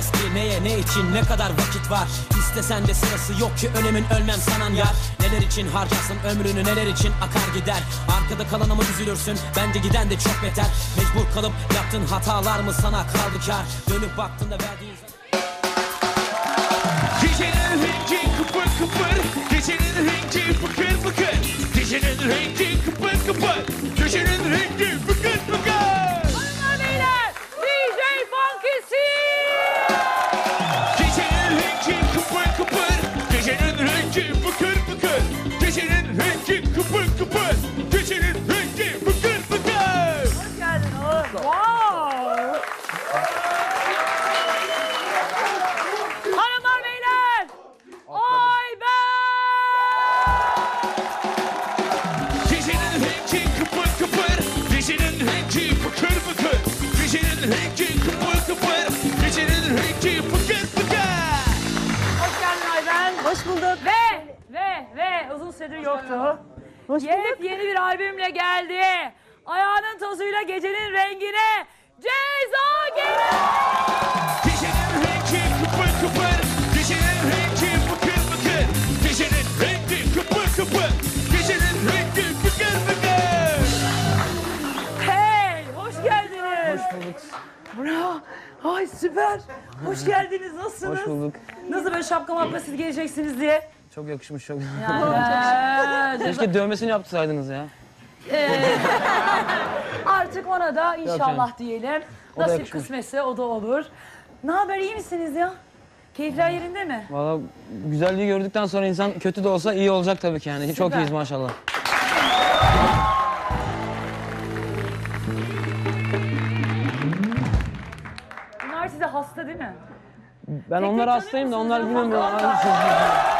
Bilmez ki neye ne için ne kadar vakit var? İstesen de sırası yok ki önemin ölmem sanan yar. Neler için harcarsın ömrünü neler için akar gider? Arkada kalana mı üzülürsün? Bence giden de çok beter. Mecbur kalıp yaptığın hatalar mı sana kaldı kar? Dönüp baktığında verdiğin Gecenin rengi kıpır kıpır. Gecenin rengi fıkır fıkır. Gecenin rengi kıpır kıpır. Gecenin rengi yoktu. Hoş Yepyeni bir albümle geldi. Ayağının tozuyla gecenin rengine ceza gelir. Gecenin rengi kıpır kıpır Gecenin rengi fıkır fıkır Gecenin rengi kıpır kıpır Gecenin rengi fıkır fıkır Hey, hoş geldiniz. Hoş bulduk. Bravo. Ay süper. Hoş geldiniz. Nasılsınız? Hoş bulduk. Nasıl böyle şapka mapka siz geleceksiniz diye. Çok yakışmış çok. Keşke dövmesini yaptırsaydınız ya. artık ona da inşallah diyelim. O da Nasip yakışmış. kısmetse o da olur. Ne haber iyi misiniz ya? Keyifler yerinde mi? Valla güzelliği gördükten sonra insan kötü de olsa iyi olacak tabii ki yani. Çok Süper. iyiyiz maşallah. Bunlar size hasta değil mi? Ben Tek onlara tek hastayım da tanıyor onlar musunuz bilmiyorum.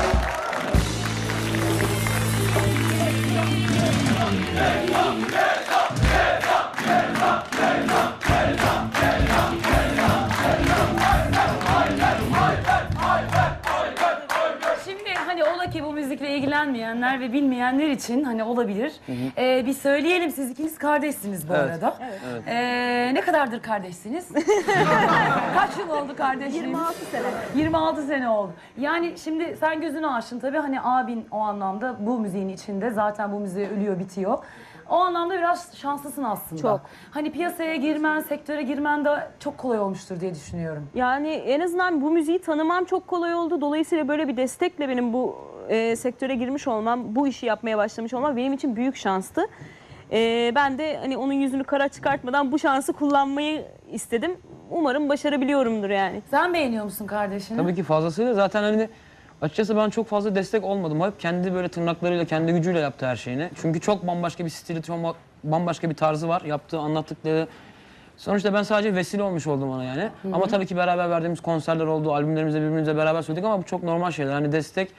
ilgilenmeyenler ve bilmeyenler için hani olabilir. Ee, bir söyleyelim siz ikiniz kardeşsiniz bu Evet. arada. Ee, ne kadardır kardeşsiniz? Kaç yıl oldu kardeşliğiniz? 26 sene 26 sene oldu. Yani şimdi sen gözünü açtın tabii hani abin o anlamda bu müziğin içinde zaten bu müziğe ölüyor bitiyor. O anlamda biraz şanslısın aslında. Çok. Hani piyasaya girmen, sektöre girmen de çok kolay olmuştur diye düşünüyorum. Yani en azından bu müziği tanımam çok kolay oldu. Dolayısıyla böyle bir destekle benim bu e, sektöre girmiş olmam, bu işi yapmaya başlamış olmam benim için büyük şanstı. Ee, ben de hani onun yüzünü kara çıkartmadan bu şansı kullanmayı istedim. Umarım başarabiliyorumdur yani. Sen beğeniyor musun kardeşini? Tabii ki fazlasıyla zaten hani açıkçası ben çok fazla destek olmadım. Hep kendi böyle tırnaklarıyla, kendi gücüyle yaptı her şeyini. Çünkü çok bambaşka bir stili, çok bambaşka bir tarzı var. Yaptığı, anlattıkları. Sonuçta ben sadece vesile olmuş oldum ona yani. Ama tabii ki beraber verdiğimiz konserler oldu, albümlerimizi birbirimize beraber söyledik ama bu çok normal şeyler. Hani destek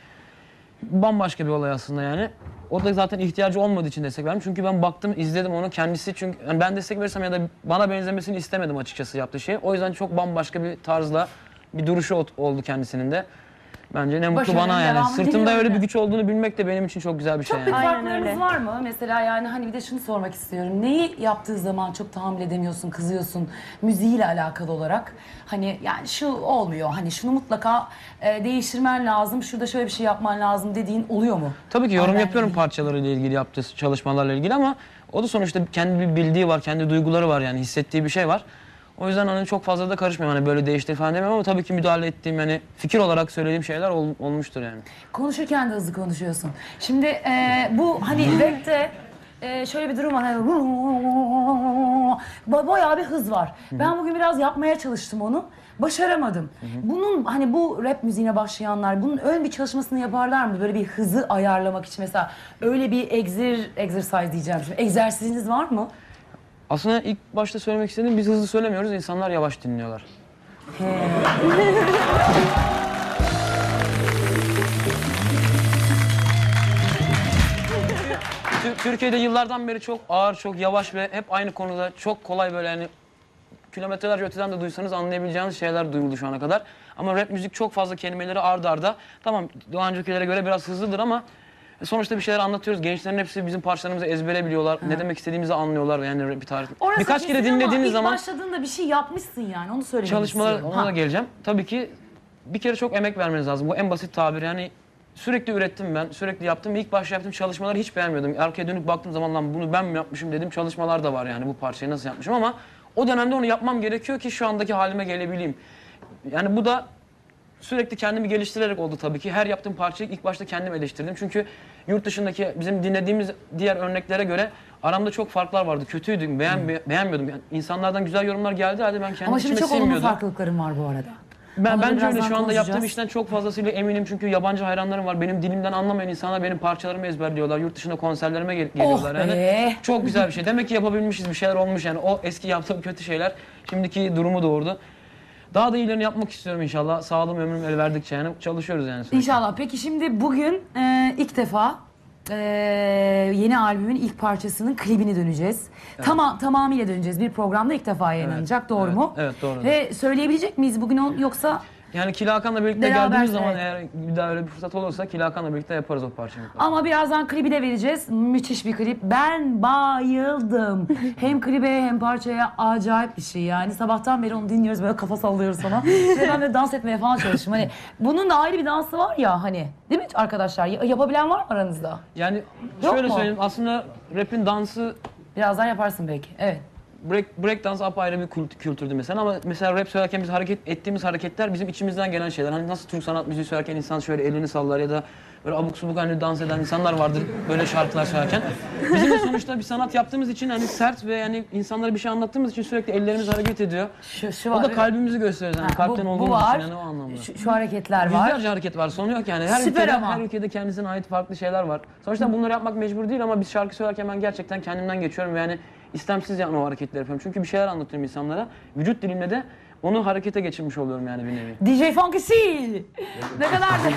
bambaşka bir olay aslında yani. O da zaten ihtiyacı olmadığı için destek verdim. Çünkü ben baktım, izledim onu kendisi çünkü yani ben destek verirsem ya da bana benzemesini istemedim açıkçası yaptığı şey. O yüzden çok bambaşka bir tarzla bir duruşu oldu kendisinin de. Bence ne mutlu Başarının bana yani. devamı Sırtımda diliyorum öyle bir yani. güç olduğunu bilmek de benim için çok güzel bir şey Çok yani. büyük Aynen farklarınız öyle. var mı? Mesela yani hani bir de şunu sormak istiyorum. Neyi yaptığı zaman çok tahammül edemiyorsun, kızıyorsun müziğiyle alakalı olarak? Hani yani şu olmuyor. Hani şunu mutlaka e, değiştirmen lazım. Şurada şöyle bir şey yapman lazım dediğin oluyor mu? Tabii ki yorum Aynen yapıyorum parçalarıyla ilgili yaptığı çalışmalarla ilgili ama o da sonuçta kendi bir bildiği var, kendi duyguları var yani hissettiği bir şey var. O yüzden hani çok fazla da karışmıyorum hani böyle değiştir falan demiyorum ama tabii ki müdahale ettiğim yani fikir olarak söylediğim şeyler ol- olmuştur yani. Konuşurken de hızlı konuşuyorsun. Şimdi e, bu hani rapte e, şöyle bir durum var. Hani ba- bayağı bir hız var. Ben bugün biraz yapmaya çalıştım onu. Başaramadım. Bunun hani bu rap müziğine başlayanlar bunun ön bir çalışmasını yaparlar mı? Böyle bir hızı ayarlamak için mesela öyle bir egzir, exercise diyeceğim şimdi. Egzersiziniz var mı? Aslında ilk başta söylemek istediğim biz hızlı söylemiyoruz, insanlar yavaş dinliyorlar. Tü- Türkiye'de yıllardan beri çok ağır, çok yavaş ve hep aynı konuda çok kolay böyle yani kilometrelerce öteden de duysanız anlayabileceğiniz şeyler duyuldu şu ana kadar. Ama rap müzik çok fazla kelimeleri ard arda. Tamam daha öncekilere göre biraz hızlıdır ama sonuçta bir şeyler anlatıyoruz. Gençlerin hepsi bizim parçalarımızı ezbere biliyorlar. Ne demek istediğimizi anlıyorlar yani rap bir tarih. Orası Birkaç kere kesin ama dinlediğiniz ilk zaman başladığında bir şey yapmışsın yani onu söylemek çalışmalar ona Ha. da geleceğim. Tabii ki bir kere çok emek vermeniz lazım. Bu en basit tabir yani sürekli ürettim ben. Sürekli yaptım. İlk başta yaptığım çalışmaları hiç beğenmiyordum. Arkaya dönüp baktığım zaman lan bunu ben mi yapmışım dedim. Çalışmalar da var yani bu parçayı nasıl yapmışım ama o dönemde onu yapmam gerekiyor ki şu andaki halime gelebileyim. Yani bu da sürekli kendimi geliştirerek oldu tabii ki. Her yaptığım parçayı ilk başta kendim eleştirdim. Çünkü yurt dışındaki bizim dinlediğimiz diğer örneklere göre aramda çok farklar vardı. Kötüydü, beğen, beğenmiyordum. Yani insanlardan güzel yorumlar geldi halde ben kendim Ama şimdi içime çok olumlu sinmiyordum. farklılıklarım var bu arada. Ben Onları bence öyle birazdan şu anda yaptığım konuşacağız. işten çok fazlasıyla eminim çünkü yabancı hayranlarım var. Benim dilimden anlamayan insanlar benim parçalarımı ezberliyorlar. Yurt dışında konserlerime gel- geliyorlar. Oh yani be! çok güzel bir şey. Demek ki yapabilmişiz bir şeyler olmuş yani. O eski yaptığım kötü şeyler şimdiki durumu doğurdu. Daha da iyilerini yapmak istiyorum inşallah. Sağlığım ömrüm el verdikçe yani çalışıyoruz yani. sürekli. İnşallah. Peki şimdi bugün e, ilk defa e, yeni albümün ilk parçasının klibini döneceğiz. Tamam tamamıyla döneceğiz. Bir programda ilk defa yayınlanacak. doğru evet, mu? evet, doğru. Ve söyleyebilecek miyiz bugün o, yoksa Yani Kila Hakan'la birlikte Beraber, geldiğimiz zaman evet. eğer bir daha öyle bir fırsat olursa Kila Hakan'la birlikte yaparız o parçayı. ama birazdan klibi de vereceğiz. Müthiş bir klip. Ben bayıldım. hem klibe hem parçaya acayip bir şey yani. Sabahtan beri onu dinliyoruz böyle kafa sallıyoruz sana. Ve ben de dans etmeye falan çalıştım. Hani bunun da ayrı bir dansı var ya hani. Değil mi arkadaşlar? Ya- Yapabilen var mı aranızda? Yani Yok şöyle mu? söyleyeyim aslında rap'in dansı Birazdan yaparsın belki. Evet. Break, break dans apayrı bir kült- kültürdü mesela ama mesela rap söylerken biz hareket ettiğimiz hareketler bizim içimizden gelen şeyler. Hani nasıl Türk sanat müziği söylerken insan şöyle elini sallar ya da böyle abuk subuk hani dans eden insanlar vardır böyle şarkılar söylerken. Bizim de sonuçta bir sanat yaptığımız için hani sert ve yani insanlara bir şey anlattığımız için sürekli ellerimiz hareket ediyor. Şu, şu O var. da kalbimizi gösteriyor yani Ha, kalpten bu, olduğumuz bu var. için yani o anlamda. Şu, şu hareketler var. Yüzlerce hareket var. Sonu yok yani. Her Süper ülkede, ama. her ülkede kendisine ait farklı şeyler var. Sonuçta bunları yapmak mecbur değil ama biz şarkı söylerken ben gerçekten kendimden geçiyorum ve yani istemsiz yani o hareketleri yapıyorum. Çünkü bir şeyler anlatıyorum insanlara. Vücut dilimle de onu harekete geçirmiş oluyorum yani bir nevi. DJ Funky Seal. ne kadar da...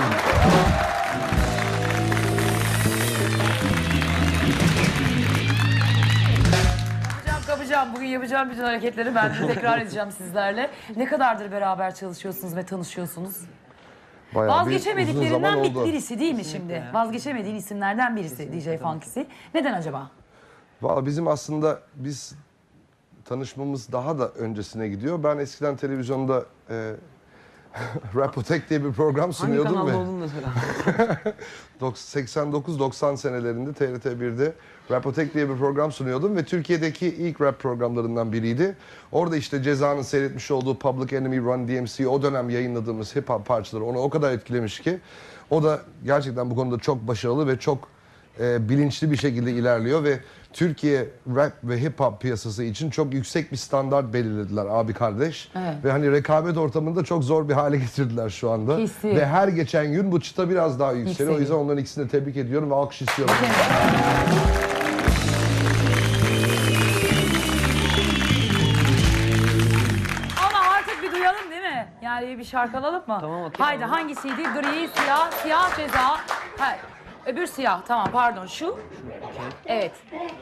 Yapacağım, kapacağım. Bugün yapacağım bütün hareketleri ben de tekrar edeceğim sizlerle. Ne kadardır beraber çalışıyorsunuz ve tanışıyorsunuz? Bayağı bir uzun Vazgeçemediklerinden zaman bir, birisi değil mi şimdi? Vazgeçemediğin isimlerden birisi DJ Funky Seal. Neden acaba? Valla bizim aslında biz tanışmamız daha da öncesine gidiyor. Ben eskiden televizyonda e, Rapotek diye bir program Hangi sunuyordum kanalda ve olduğunu da söyle. 89-90 senelerinde TRT1'de Rapotek diye bir program sunuyordum ve Türkiye'deki ilk rap programlarından biriydi. Orada işte Ceza'nın seyretmiş olduğu Public Enemy Run DMC o dönem yayınladığımız hip hop parçaları onu o kadar etkilemiş ki o da gerçekten bu konuda çok başarılı ve çok e, bilinçli bir şekilde ilerliyor ve Türkiye rap ve hip hop piyasası için çok yüksek bir standart belirlediler abi kardeş. Evet. Ve hani rekabet ortamında çok zor bir hale getirdiler şu anda. Kesin. Ve her geçen gün bu çıta biraz daha yükseliyor. O Yükseliyor. yüzden onların ikisini de tebrik ediyorum ve alkış istiyorum. Ama artık bir duyalım değil mi? Yani bir şarkı alalım mı? Tamam, okey. Haydi hangisiydi? Gri, siyah, siyah ceza. Hayır. Öbür siyah. Tamam pardon şu. Evet.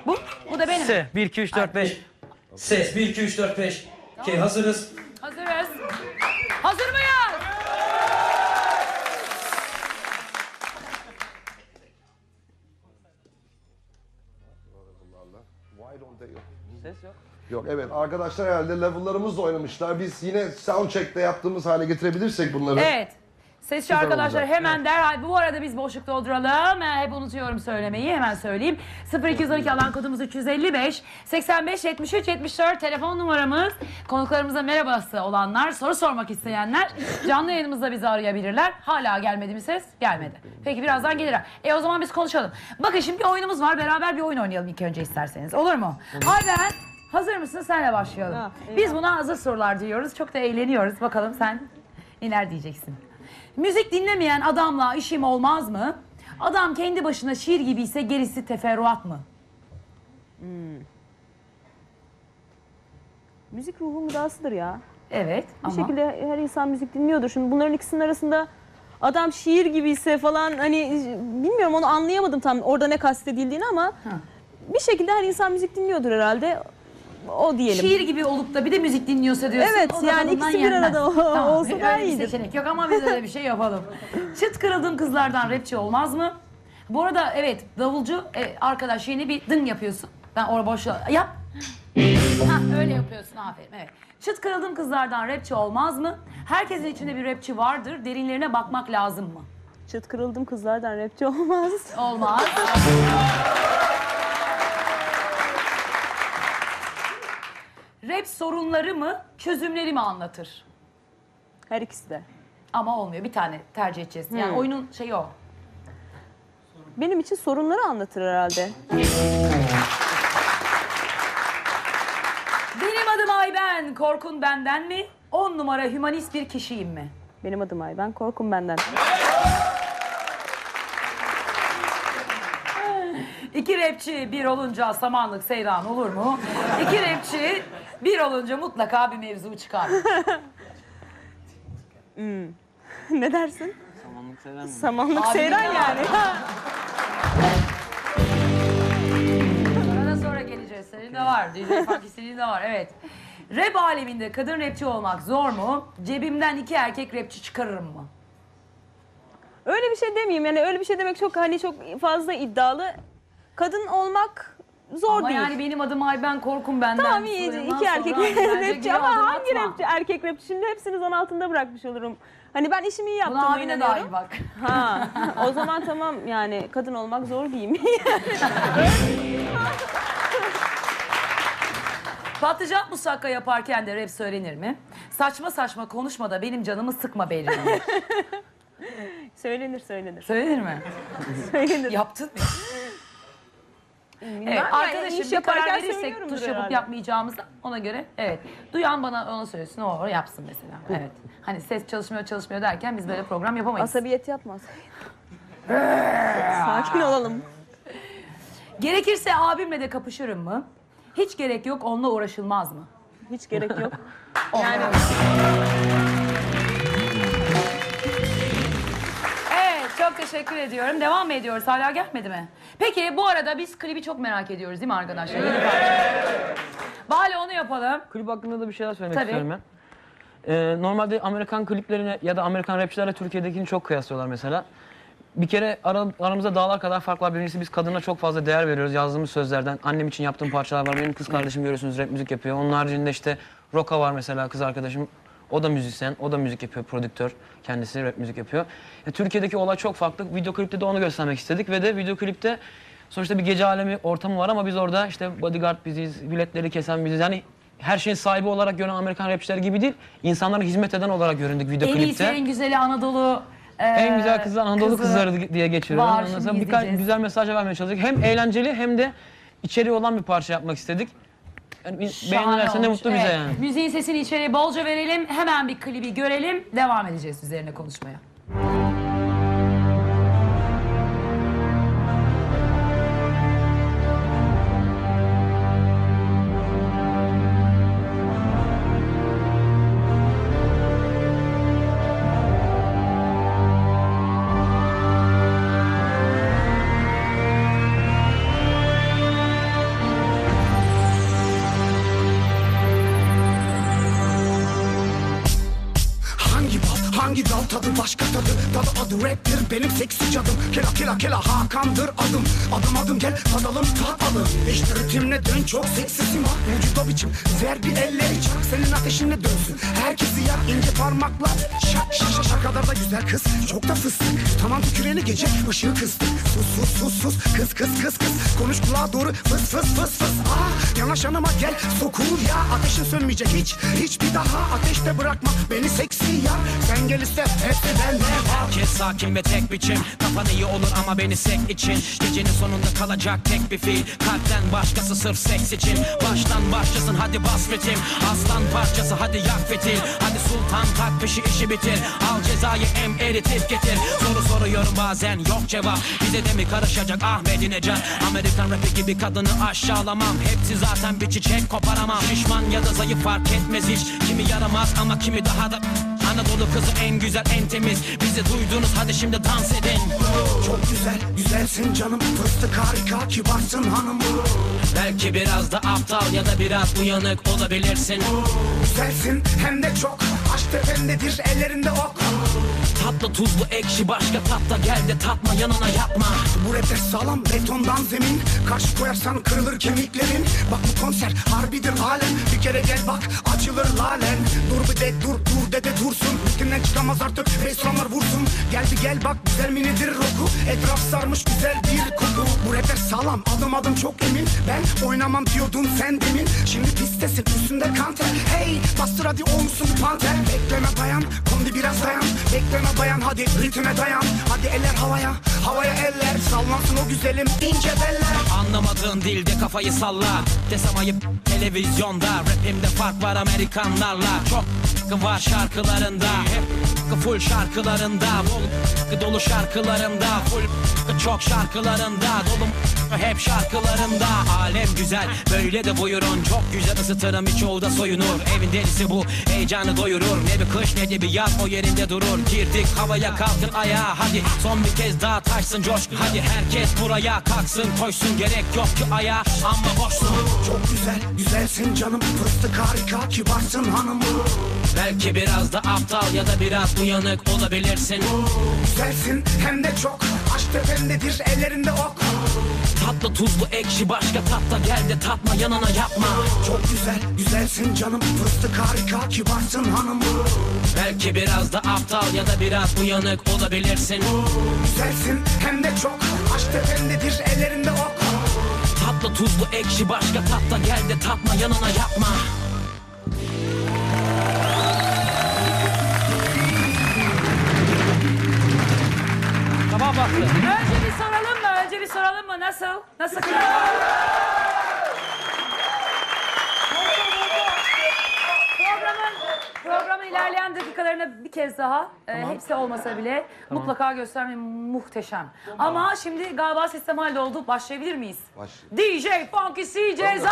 Bu, bu da benim. Se 1 2 3 4 5. Ses 1 2 3 4 5. Okey hazırız. Hazırız. Hazır mıyız? Ses yok. Yok evet arkadaşlar herhalde level'larımızla oynamışlar. Biz yine soundcheck'te yaptığımız hale getirebilirsek bunları. Evet. Sesçi Süper arkadaşlar olacak. hemen derhal bu arada biz boşluk dolduralım. Ee, Hep unutuyorum söylemeyi hemen söyleyeyim. 0212 alan kodumuz 355 85 73 74 telefon numaramız. Konuklarımıza merhabası olanlar, soru sormak isteyenler canlı yayınımızda bizi arayabilirler. Hala gelmedi mi ses? Gelmedi. Peki birazdan gelirler. E o zaman biz konuşalım. Bakın şimdi bir oyunumuz var. Beraber bir oyun oynayalım ilk önce isterseniz. Olur mu? Ayben hazır mısın? Senle başlayalım. Ha, biz buna hazır sorular diyoruz. Çok da eğleniyoruz. Bakalım sen neler diyeceksin. Müzik dinlemeyen adamla işim olmaz mı? Adam kendi başına şiir gibiyse gerisi teferruat mı? Müzik ruhun gıdasıdır ya. Evet Bir ama şekilde her insan müzik dinliyordur. Şimdi bunların ikisinin arasında adam şiir gibiyse falan hani bilmiyorum onu anlayamadım tam orada ne kastedildiğini ama bir şekilde her insan müzik dinliyordur herhalde. O diyelim. şiir gibi olup da bir de müzik dinliyorsa diyorsun. Evet, o da yani tadından ikisi bir yenmez. arada o- olsa daha öyle bir iyidir. seçenek yok ama biz öyle bir şey yapalım. Çıt kırıldığım kızlardan rapçi olmaz mı? Bu arada evet davulcu e, arkadaş yeni bir dın yapıyorsun. Ben orada boş yap. ha öyle yapıyorsun aferin evet. Çıt kırıldığım kızlardan rapçi olmaz mı? Herkesin içinde bir rapçi vardır. Derinlerine bakmak lazım mı? Çıt kırıldım kızlardan rapçi olmaz. Olmaz. Rap sorunları mı, çözümleri mi anlatır? Her ikisi de. Ama olmuyor. Bir tane tercih edeceğiz. Yani Hmm. oyunun şeyi o. Benim için sorunları anlatır herhalde. Benim adım Ayben. Korkun benden mi? 10 numara hümanist bir kişiyim mi? Benim adım Ay. Ben korkum benden. İki rapçi bir olunca samanlık seyran olur mu? İki rapçi bir olunca mutlaka bir mevzu çıkar. ne dersin? Samanlık seven mi? Samanlık Abi seyran ne yani. Sonra da sonra geleceğiz. Senin de var. DJ Funky senin de var. Evet. Rap aleminde kadın rapçi olmak zor mu? Cebimden iki erkek rapçi çıkarırım mı? Öyle bir şey demeyeyim yani öyle bir şey demek çok hani çok fazla iddialı. Kadın olmak zor Ama değil. yani benim adım Ayben korkum benden. Tamam iyi iki erkek rapçi ama hangi rapçi erkek rapçi şimdi hepsini zan altında bırakmış olurum. Hani ben işimi iyi Buna yaptığıma abine dahil bak. Ha, o zaman tamam yani kadın olmak zor diyeyim. Patlıcan musakka yaparken de rap söylenir mi? Saçma saçma konuşma da benim canımı sıkma belirli. söylenir söylenir. Söylenir mi? Söylenir. Yaptın mı? Ben Evet, yani arkadaşım iş bir karar yaparken verirsek söylüyorumdur tuş yapıp herhalde. yapmayacağımızda ona göre evet. Duyan bana ona söylesin o o yapsın mesela. Evet. Hani ses çalışmıyor çalışmıyor derken biz böyle program yapamayız. Asabiyet yapmaz. Sakin olalım. Gerekirse abimle de kapışırım mı? Hiç gerek yok onunla uğraşılmaz mı? Hiç gerek yok. Yani teşekkür ediyorum. Devam mı ediyoruz? Hala gelmedi mi? Peki bu arada biz klibi çok merak ediyoruz değil mi arkadaşlar? Parça. Bari onu yapalım. Klip hakkında da bir şeyler söylemek Tabii. istiyorum ben. Ee, normalde Amerikan kliplerine ya da Amerikan rapçilerle Türkiye'dekini çok kıyaslıyorlar mesela. Bir kere ara- aramızda dağlar kadar fark var. Birincisi biz kadına çok fazla değer veriyoruz yazdığımız sözlerden. Annem için yaptığım parçalar var. Benim kız kardeşim görüyorsunuz rap müzik yapıyor. Onun haricinde işte Roka var mesela kız arkadaşım. O da müzisyen, o da müzik yapıyor, prodüktör. Kendisi rap müzik yapıyor. Ya, Türkiye'deki olay çok farklı. Video klipte de onu göstermek istedik ve de video klipte sonuçta bir gece alemi ortamı var ama biz orada işte bodyguard biziz, biletleri kesen biziz. Yani her şeyin sahibi olarak görünen Amerikan rapçiler gibi değil, insanlara hizmet eden olarak göründük video En iyisi klipte. en güzeli Anadolu e, En güzel kızlar Anadolu kızı kızları diye geçiyorum. var, Ondan şimdi sonra birkaç izleyeceğiz. güzel mesaj vermeye çalıştık. Hem eğlenceli hem de içeriği olan bir parça yapmak istedik. Yani Şahane beğenirlerse ne olmuş. mutlu bize Evet, yani. Müziğin sesini içeriye bolca verelim. Hemen bir klibi görelim. Devam edeceğiz üzerine konuşmaya. Tadı adı raptir benim seksi cadım. Kela kela kela Hakan'dır adım. Adım adım gel tadalım tatalım. İşte ritimle dön çok seksisin bak Vücut o biçim ver bir elleri çak Senin ateşinle dönsün? Herkesi yak ince parmakla Şak şak şak şak kadar da güzel kız. Çok da fıstık. Tamam tüküreni gece ışığı kıstık Sus sus sus sus. Kız kız kız kız. Konuş kulağa doğru. Fıs fıs fıs fıs. Aa, Yanaş yanıma gel. Sokur ya Ateşin sönmeyecek hiç. Hiç bir daha Ateşte bırakma. Beni seksi ya. Sen gel iste hepsi bende Herkes sakin ve tek biçim. Kafan iyi olur ama beni sek için. Gecenin sonunda kalacak tek bir fiil Kalpten başkası sırf seks için. Baştan başlasın hadi bas ritim. Aslan parçası hadi yak fitil. Hadi sultan tak peşi işi bitir. Al cezayı em eritip getir. Soru soruyorum bazen yok cevap. Bize de mi karışacak Ahmet İnecan Amerikan rapi gibi kadını aşağılamam. Hepsi zaten bir çiçek koparamam. Şişman ya da zayıf fark etmez hiç. Kimi yaramaz ama kimi daha da Anadolu kızı en güzel en temiz. Bizi duydunuz hadi şimdi dans edin. Çok güzel güzelsin canım. Fıstık harika kibarsın hanım. Belki biraz da aptal ya da biraz uyanık olabilirsin. Güzelsin hem de çok Aşk tependedir ellerinde ok. Tatlı tuzlu ekşi başka tatla gel de tatma yanına yapma. Bu rapte sağlam betondan zemin. Karşı koyarsan kırılır kemiklerin. Bak bu konser harbidir halen. Bir kere gel bak açılır lalen. Dur bir de dur dur de de dursun. Üstünden çıkamaz artık restoranlar vursun. Gel bir gel bak güzel minidir roku Etraf sarmış güzel bir koku Bu rapper sağlam adım adım çok emin. Ben oynamam diyordun sen demin. Şimdi pistesin üstünde kanter. Hey bastır hadi olmuşsun panter Bekleme bayan kondi biraz dayan. Bekleme bayan hadi ritme dayan. Hadi eller havaya havaya eller. Sallansın o güzelim ince beller. Anlamadığın dilde kafayı salla. Desem ayıp televizyonda. Rapimde fark var Amerikanlarla. Çok var şarkılarında. Hep full şarkılarında. Bol dolu şarkılarında. Full çok şarkılarında Hep şarkılarında Alem güzel. Böyle de buyurun Çok güzel ısıtırım. Birçoğu da soyunur Evin delisi bu. Heyecanı doyurur. Ne bir kış ne de bir yaz o yerinde durur. Girdik havaya kalkın ayağa hadi. Son bir kez daha taşsın coşku Hadi. Herkes buraya kalksın koysun Gerek yok ki ayağa ama boşsun. Çok güzel güzelsin canım. Fıstık harika kibarsın hanım. Belki biraz da aptal ya da biraz uyanık olabilirsin. Güzelsin hem de çok. Aşk tependedir ellerinde ok Tatlı tuzlu ekşi başka tatla gel de tatma yanına yapma. Çok güzel güzelsin canım. Fıstık harika kibarsın hanım. Belki biraz da aptal ya da biraz uyanık olabilirsin. Güzelsin hem de çok. Aşk tependedir ellerinde ok. Tatlı tuzlu ekşi başka tatla gel de tatma yanına yapma. Sabah baktı. Bir soralım mı? Nasıl? Nasıl klip? Programın, programın ilerleyen dakikalarına bir kez daha, e, hepsi olmasa bile mutlaka gösterme muhteşem. Ama şimdi galiba sistem halde oldu. Başlayabilir miyiz? Başlayalım. DJ Funky C Ceza!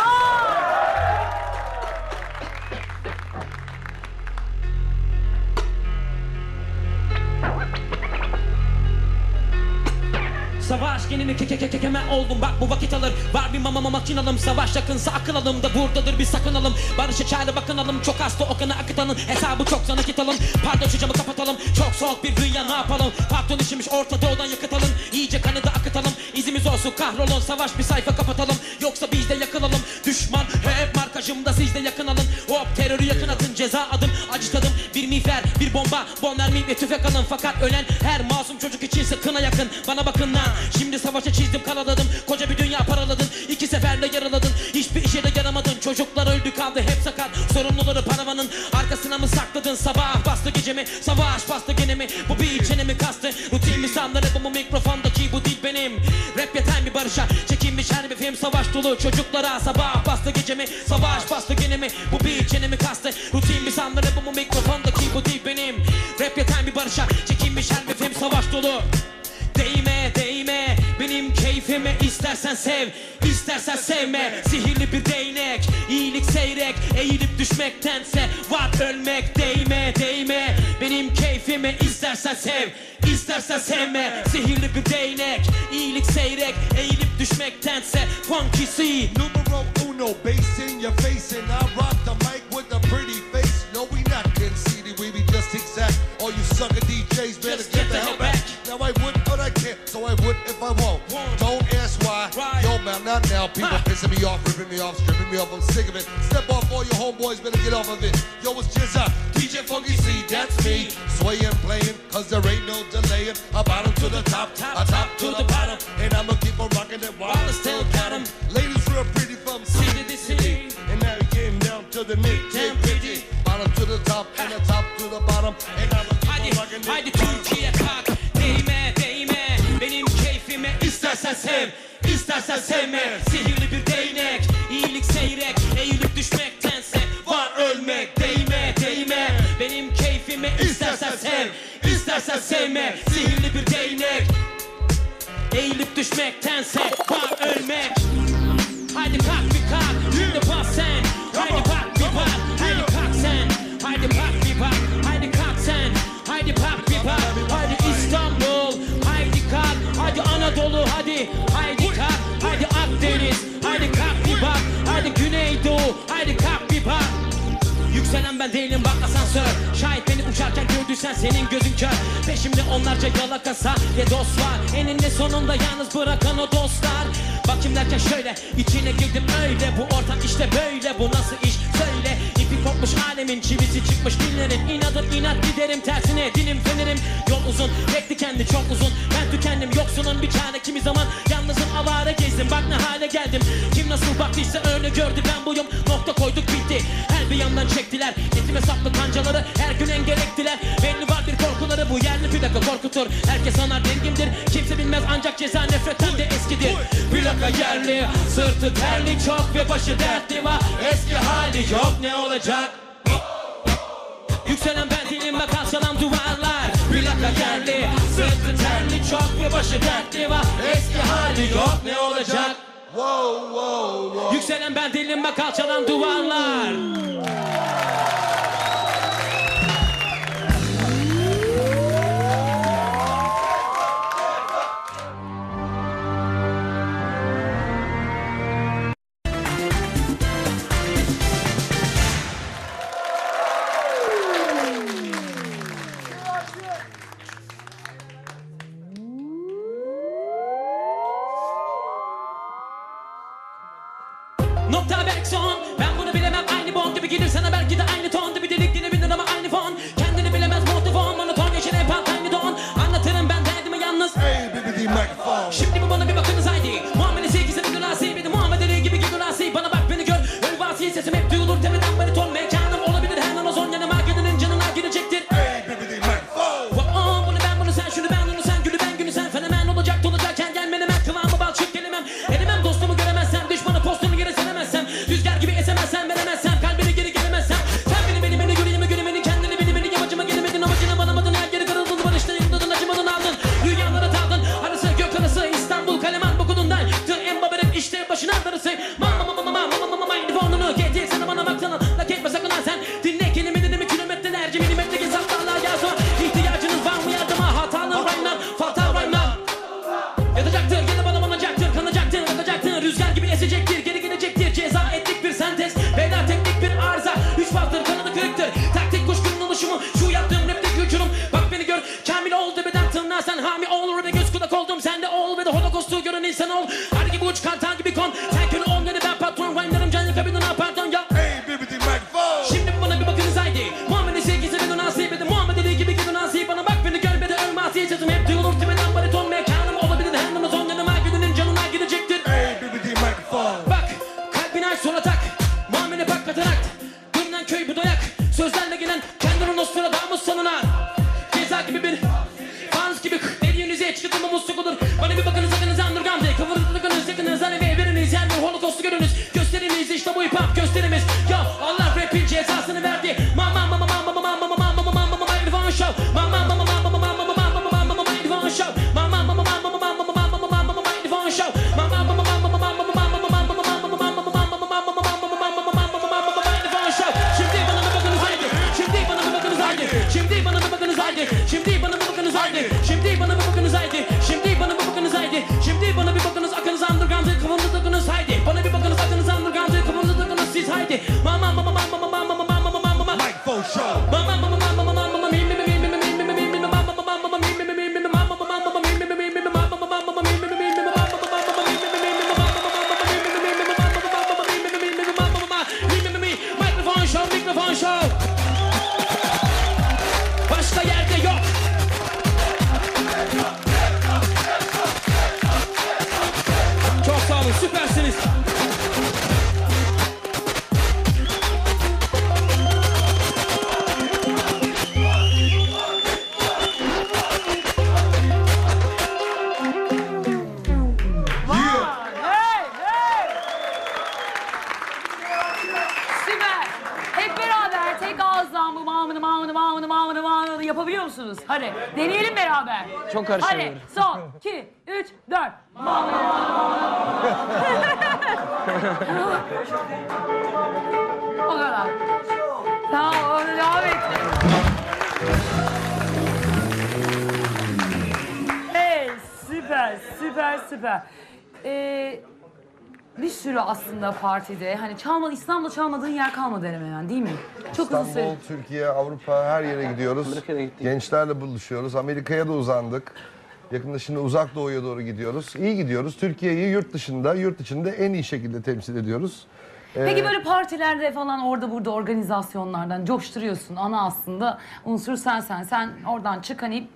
Savaş genimi keke keke kekeme oldum. Bak bu vakit alır. Var bir mama makinalım savaş yakınsa akıl alım da buradadır bir sakınalım. Barışa çare bakınalım. Çok hasta o kanı akıtanın Hesabı çok sana kitalım Pardon şu camı kapatalım. Çok soğuk bir dünya ne yapalım? Patron işimiş orta doğudan yakıtalım. İyice kanı da akıtalım. İzimiz olsun kahrolun. Savaş bir sayfa kapatalım. Yoksa biz de yakılalım Düşman. Hep markajımda siz de yakın alın. Hop terörü yakın atın. Ceza adım acı tadım Bir miğfer bir bomba. Bom mermi ve tüfek alın. Fakat ölen her masum çocuk için kına yakın. Bana bakın lan. Şimdi savaşa çizdim karaladım. Koca bir dünya paraladın. İki seferle yaraladın. Hiçbir işe de yaramadın. Çocuklar öldü kaldı. Hep sakat. Sorumluları paravanın arka Arkasına mı sakladın? Sabah bastı gecemi. Savaş bastı gene mi? Bu bir çenemi kastı. Rutin mi sandın bu mu mikrofondaki bu değil benim? Rap yeter mi barışa çekinmiş her bir film? Savaş dolu. Çocuklara sabah bastı gecemi. Savaş bastı gene mi bu bir çenemi kastı? Rutin mi sandın bu mu mikrofondaki bu değil benim? Rap yeter mi barışa? Çekinmiş her bir film? Savaş dolu benim keyfime istersen sev istersen sevme. Sihirli bir değnek iyilik seyrek. Eğilip düşmektense var ölmek Değme değme. Benim keyfime istersen sev istersen sevme. Sihirli bir değnek iyilik seyrek. Eğilip düşmektense Funky C Numero uno, bass in your face, and I rock the mic with a pretty face. No, we not conceited, we be just exact. All you sucker DJs better Just get the hell back. Now I would, but I can't, so I would if I won't. Don't ask why. Right. Yo, man, not now. People pissing me off, ripping me off, stripping me off. I'm sick of it. Step off, all your homeboys better get off of it. Yo, it's just DJ Funky C, that's me. Swaying, playing, cause there ain't no delaying. A bottom to the top, a top to the bottom. And I'ma keep on rocking it while I still count 'em. Ladies real pretty from city to city. And now you getting down to the nitty gritty. Bottom to the top and the top to the bottom. And I'ma Hadi, hadi Türkiye kalk. Değme, değme. Benim keyfime istersen sev istersen sevme. Sihirli bir değnek iyilik seyrek. Eğilip düşmektense var ölmek. Değme, değme. Benim keyfime istersen sev istersen sevme. Sihirli bir değnek Eğilip düşmektense var ölmek. Haydi kalk Anadolu hadi Haydi kalk Haydi Akdeniz Haydi kalk bir bak Haydi Güneydoğu Haydi kalk bir bak. Yükselen ben değilim bak asansör Şayet beni uçarken gördüysen senin gözün kör. Peşimde onlarca yalakasa ve dost var? Eninde sonunda yalnız bırakan o dostlar. Bakayım derken şöyle içine girdim öyle. Bu ortam işte böyle bu nasıl iş? Söyle İpi kopmuş alemin çivisi çıkmış dillerin İnadır inat giderim tersine dilim fenerim. Yol uzun bekli kendi çok uzun. Ben tükendim yoksunun bir çare. Kimi zaman Yalnızım avare gezdim. Bak ne hale geldim. Kim nasıl baktıysa öyle gördü. Ben buyum Nokta koyduk bitti. Her bir yandan çektiler. Etime saplı kancaları her gün engel ektiler Belli var bir korkuları. Bu yerli plaka korkutur. Herkes anar dengimdir. Kimse bilmez ancak ceza nefretten de eskidir. Plaka yerli sırtı terli çok ve başı dertli var Eski hali yok ne olacak? Yükselen ben dilim ve kalçalan duvarlar. Plaka yerli sırtı terli çok ve başı dertli var Eski hali yok ne olacak? Whoa, whoa, whoa. Yükselen ben dilim ve kalçalan duvarlar Şimdi bana bakınız haydi. Şimdi karışıyor. Hani sürü aslında partide hani çalma İstanbul'da çalmadığın yer kalmadı hemen hemen değil mi? Çok uzun süre. İstanbul, Türkiye, Avrupa her yere gidiyoruz. Amerika'ya gittik. Gençlerle buluşuyoruz. Amerika'ya da uzandık. Yakında şimdi uzak doğuya doğru gidiyoruz. İyi gidiyoruz. Türkiye'yi yurt dışında, yurt içinde en iyi şekilde temsil ediyoruz. Peki Ee, böyle partilerde falan orada burada organizasyonlardan coşturuyorsun. Ana aslında unsur sen sen. Sen oradan çık hani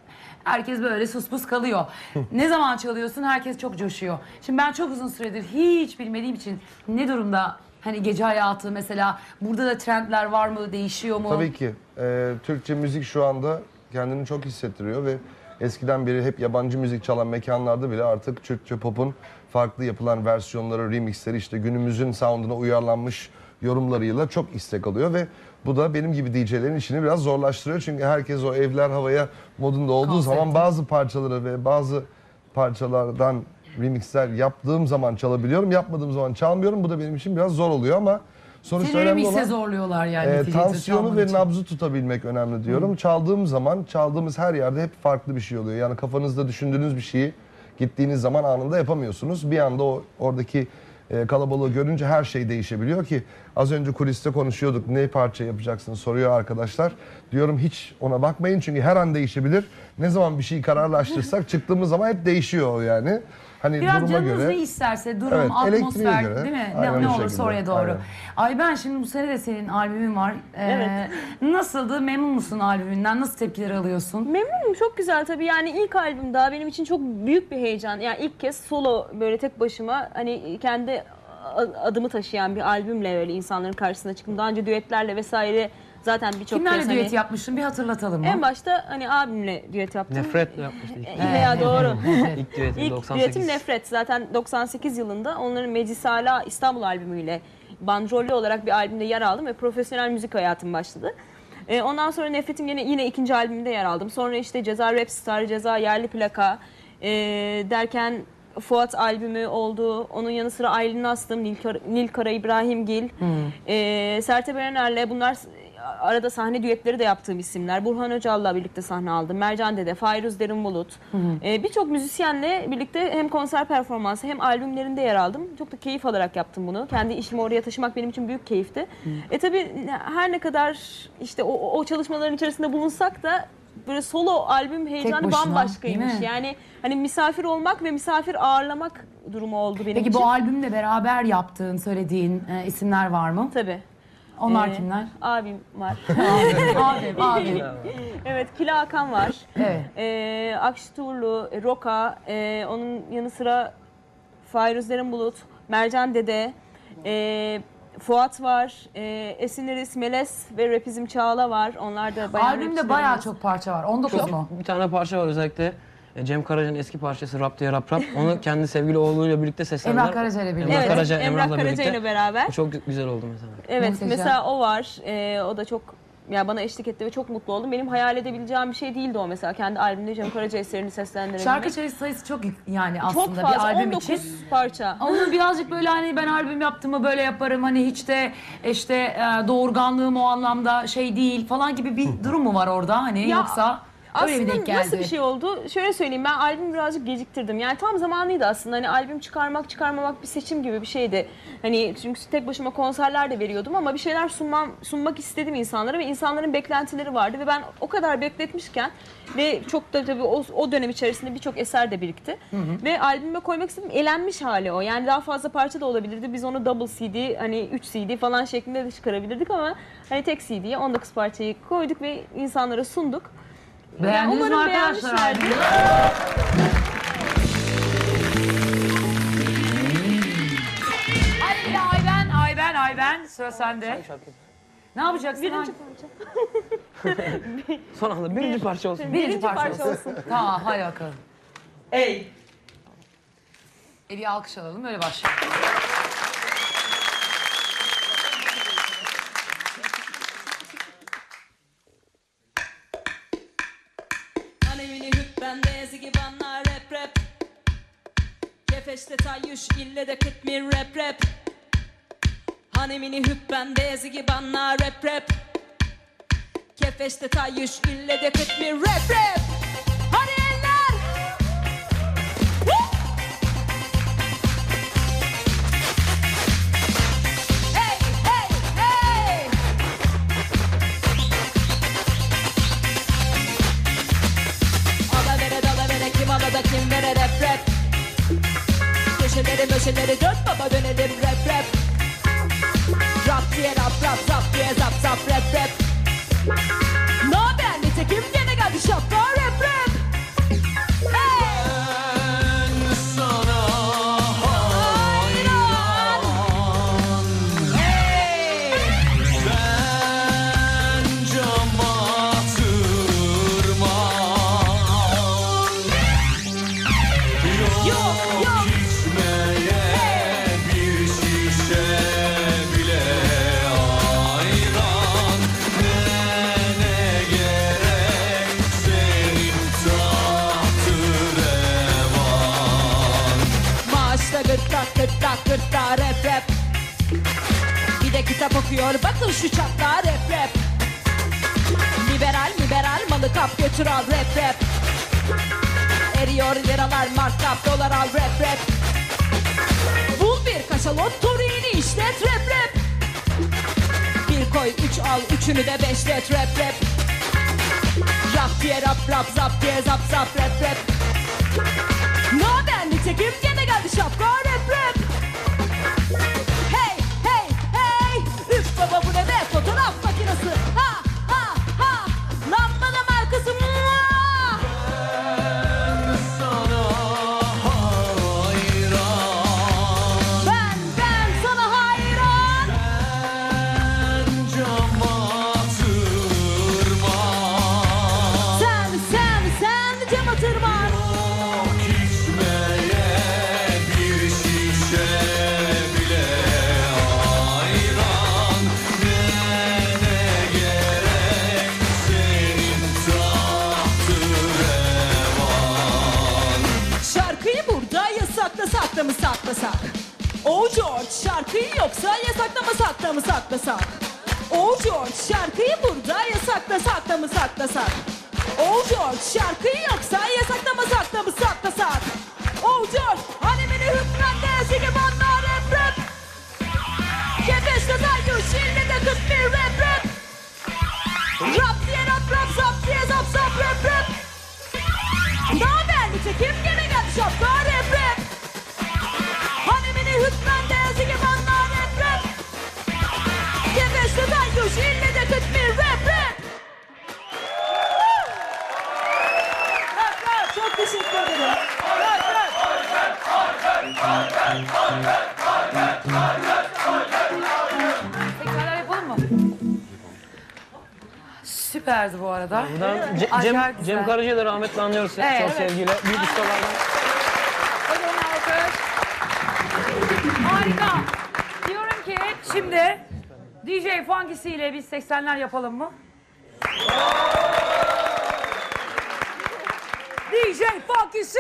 herkes böyle sus pus kalıyor. ne zaman çalıyorsun herkes çok coşuyor. Şimdi ben çok uzun süredir hiç bilmediğim için ne durumda hani gece hayatı mesela burada da trendler var mı değişiyor mu? Tabii ki. Ee, Türkçe müzik şu anda kendini çok hissettiriyor ve eskiden beri hep yabancı müzik çalan mekanlarda bile artık Türkçe pop'un farklı yapılan versiyonları, remixleri işte günümüzün sound'una uyarlanmış yorumlarıyla çok istek alıyor ve bu da benim gibi DJ'lerin işini biraz zorlaştırıyor. Çünkü herkes o evler havaya modunda olduğu Konsept. zaman bazı parçaları ve bazı parçalardan remixler yaptığım zaman çalabiliyorum. Yapmadığım zaman çalmıyorum. Bu da benim için biraz zor oluyor ama sonuçta Seni önemli remix'e olan... zorluyorlar yani. E, neticede tansiyonu çalman ve için. nabzı tutabilmek önemli diyorum. Çaldığım zaman, çaldığımız her yerde hep farklı bir şey oluyor. Yani kafanızda düşündüğünüz bir şeyi gittiğiniz zaman anında yapamıyorsunuz. Bir anda o oradaki e, kalabalığı görünce her şey değişebiliyor ki az önce kuliste konuşuyorduk. Ne parça yapacaksın soruyor arkadaşlar. Diyorum hiç ona bakmayın çünkü her an değişebilir. Ne zaman bir şeyi kararlaştırsak çıktığımız zaman hep değişiyor yani. Hani Biraz duruma canınız göre. ne isterse durum, Evet, atmosfer göre. değil mi? Aynen ne, ne olursa oraya doğru. aynen. Ay ben şimdi bu sene de senin albümün var. Ee, Evet. Nasıldı? Memnun musun albümünden? Nasıl tepkiler alıyorsun? Memnunum çok güzel tabii yani ilk albüm daha benim için çok büyük bir heyecan. Yani ilk kez solo böyle tek başıma hani kendi adımı taşıyan bir albümle öyle insanların karşısına çıktım. Daha önce düetlerle vesaire zaten birçok Kimlerle kez düet hani yapmıştın? Bir hatırlatalım mı? en başta hani abimle düet yaptım. Nefretle yapmıştık. E, ya doğru. İlk düetim İlk 98. düetim Nefret. Zaten 98 yılında onların Meclis Ala İstanbul albümüyle bandrollü olarak bir albümde yer aldım ve profesyonel müzik hayatım başladı. Ee, ondan sonra Nefret'in yine, yine ikinci albümünde yer aldım. Sonra işte Ceza Rap Star, Ceza Yerli Plaka ee, derken Fuat albümü oldu. Onun yanı sıra Aylin Aslım, Nil, Kar- Nil Kara İbrahim Gil, ee, Sertab Erener'le bunlar arada sahne düetleri de yaptığım isimler. Burhan Öcal'la birlikte sahne aldım. Mercan Dede, Fayruz Derin Bulut. Ee, Birçok müzisyenle birlikte hem konser performansı hem albümlerinde yer aldım. Çok da keyif alarak yaptım bunu. Kendi işimi oraya taşımak benim için büyük keyifti. E tabii her ne kadar işte o, o çalışmaların içerisinde bulunsak da böyle solo albüm heyecanı başına, bambaşkaymış. değil mi? Yani hani misafir olmak ve misafir ağırlamak durumu oldu benim Peki için. bu albümle beraber yaptığın, söylediğin e, isimler var mı? Tabii. Onlar Ee, kimler? Abim var. abim, abim. evet Kila Hakan var. Evet. Ee, Akşi Tuğrulu, e, Roka, e, onun yanı sıra Derin Bulut, Mercan Dede, e, Fuat var, e, Esin Eris, Meles ve Rapizm Çağla var. Onlar da bayağı Albümde bayağı çok parça var. 19 mu? Bir tane parça var özellikle Cem Karaca'nın eski parçası Rap diye Rap Rap. Onu kendi sevgili oğluyla birlikte seslendiler. Emrah Karaca ile birlikte. Emrah Evet, Karaca, Emrah Emrah'la Karaca birlikte. ile beraber. Bu çok güzel oldu mesela. Evet Muhteşem. mesela o var. Ee, o da çok ya bana eşlik etti ve çok mutlu oldum. Benim hayal edebileceğim bir şey değildi o mesela. Kendi albümde Cem Karaca eserini seslendirebilmek. Şarkı içerisi sayısı çok yük- yani çok aslında fazla. bir albüm 19 için. parça. Onu birazcık böyle hani ben albüm yaptığımı böyle yaparım hani hiç de işte e, doğurganlığım o anlamda şey değil falan gibi bir durum mu var orada hani Ya, yoksa Öyle bir denk Aslında nasıl geldi. bir şey oldu? Şöyle söyleyeyim ben albümü birazcık geciktirdim. Yani tam zamanıydı aslında. Hani albüm çıkarmak çıkarmamak bir seçim gibi bir şeydi. Hani çünkü tek başıma konserler de veriyordum ama bir şeyler sunmam sunmak istedim insanlara ve insanların beklentileri vardı ve ben o kadar bekletmişken ve çok da tabii o, o dönem içerisinde birçok eser de birikti. Ve albüme koymak istedim. Elenmiş hali o. Yani daha fazla parça da olabilirdi. Biz onu double CD, hani 3 CD falan şeklinde de çıkarabilirdik ama hani tek CD'ye 19 parçayı koyduk ve insanlara sunduk. Beğendiniz mi umarım arkadaşlar? beğenmişlerdir. De Ayben, Ayben, Ayben. Sıra sende. Ne yapacaksın? Birinci Hangi- parça. Son anda birinci parça olsun. Birinci, birinci parça, parça olsun. tamam hadi bakalım. Ey. E bir alkış alalım öyle başlayalım. Kefeşte tayyuş ille de kıtmir rap rap. Hanemini hüppen dezi gibi anlar rap rap. Kefeşte tayyuş ille de kıtmir rap rap Köşeleri möşeleri dört baba dönelim rap rap. Rap diye rap rap rap diye zap zap rap rap. Naber nitekim gene geldi şapka rap rap okuyor bakın şu çatlağa rap rap. Liberal liberal malı kap götür al rap rap. Eriyor liralar markup dolar al rap rap. Bul bir kaşalot turini işlet rap rap. Bir koy üç al üçünü de beşlet rap rap. Rap diye rap rap zap diye zap zap rap rap. Naber nitekim? Gene geldi şapka saklasak? Oh George şarkıyı yoksa yasaklamasak da mı saklasak? Oh George şarkıyı burada yasaklasak da mı saklasak? Oh George şarkıyı yoksa yasaklamasak Süperdi bu arada. Buradan Ce- Cem, güzel. Cem Karaca'yı da rahmetle anlıyoruz. Evet. Çok sevgiyle. Büyük ustalardan. Kocaman alkış. Harika. Diyorum ki şimdi DJ Funkisi ile biz 80'ler yapalım mı? DJ Funkisi!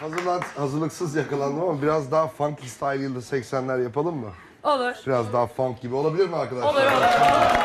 Hazırlan, hazırlıksız yakalandım ama biraz daha funky style yılı 80'ler yapalım mı? Olur. Biraz daha funk gibi olabilir mi arkadaşlar? Olur olur.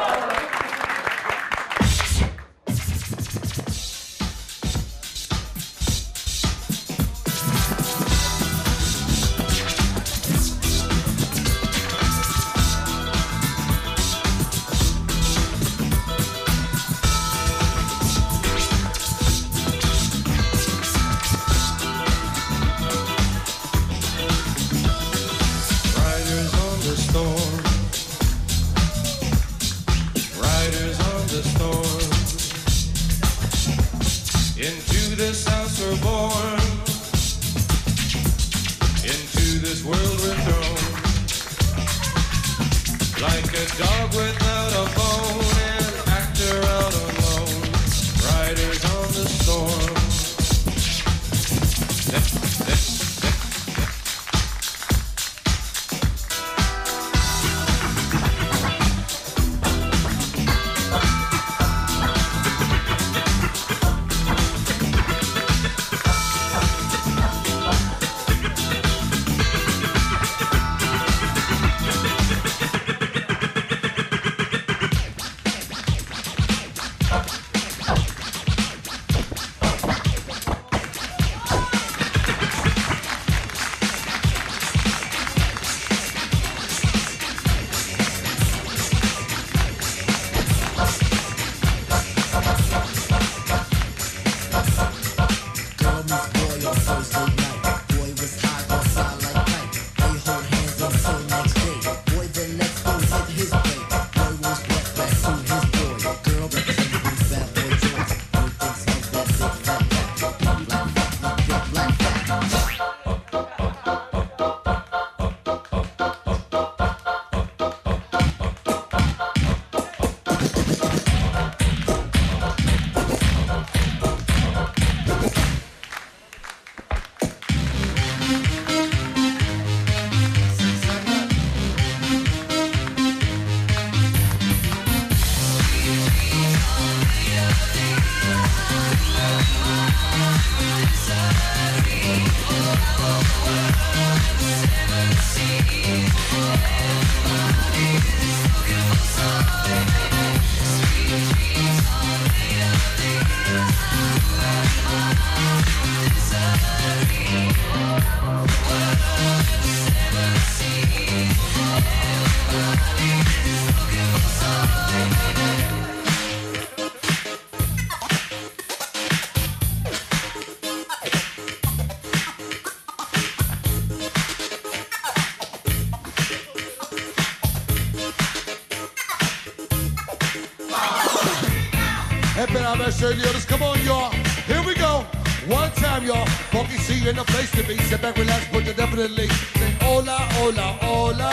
Back, relax, put your definitely. Say hola, hola, hola.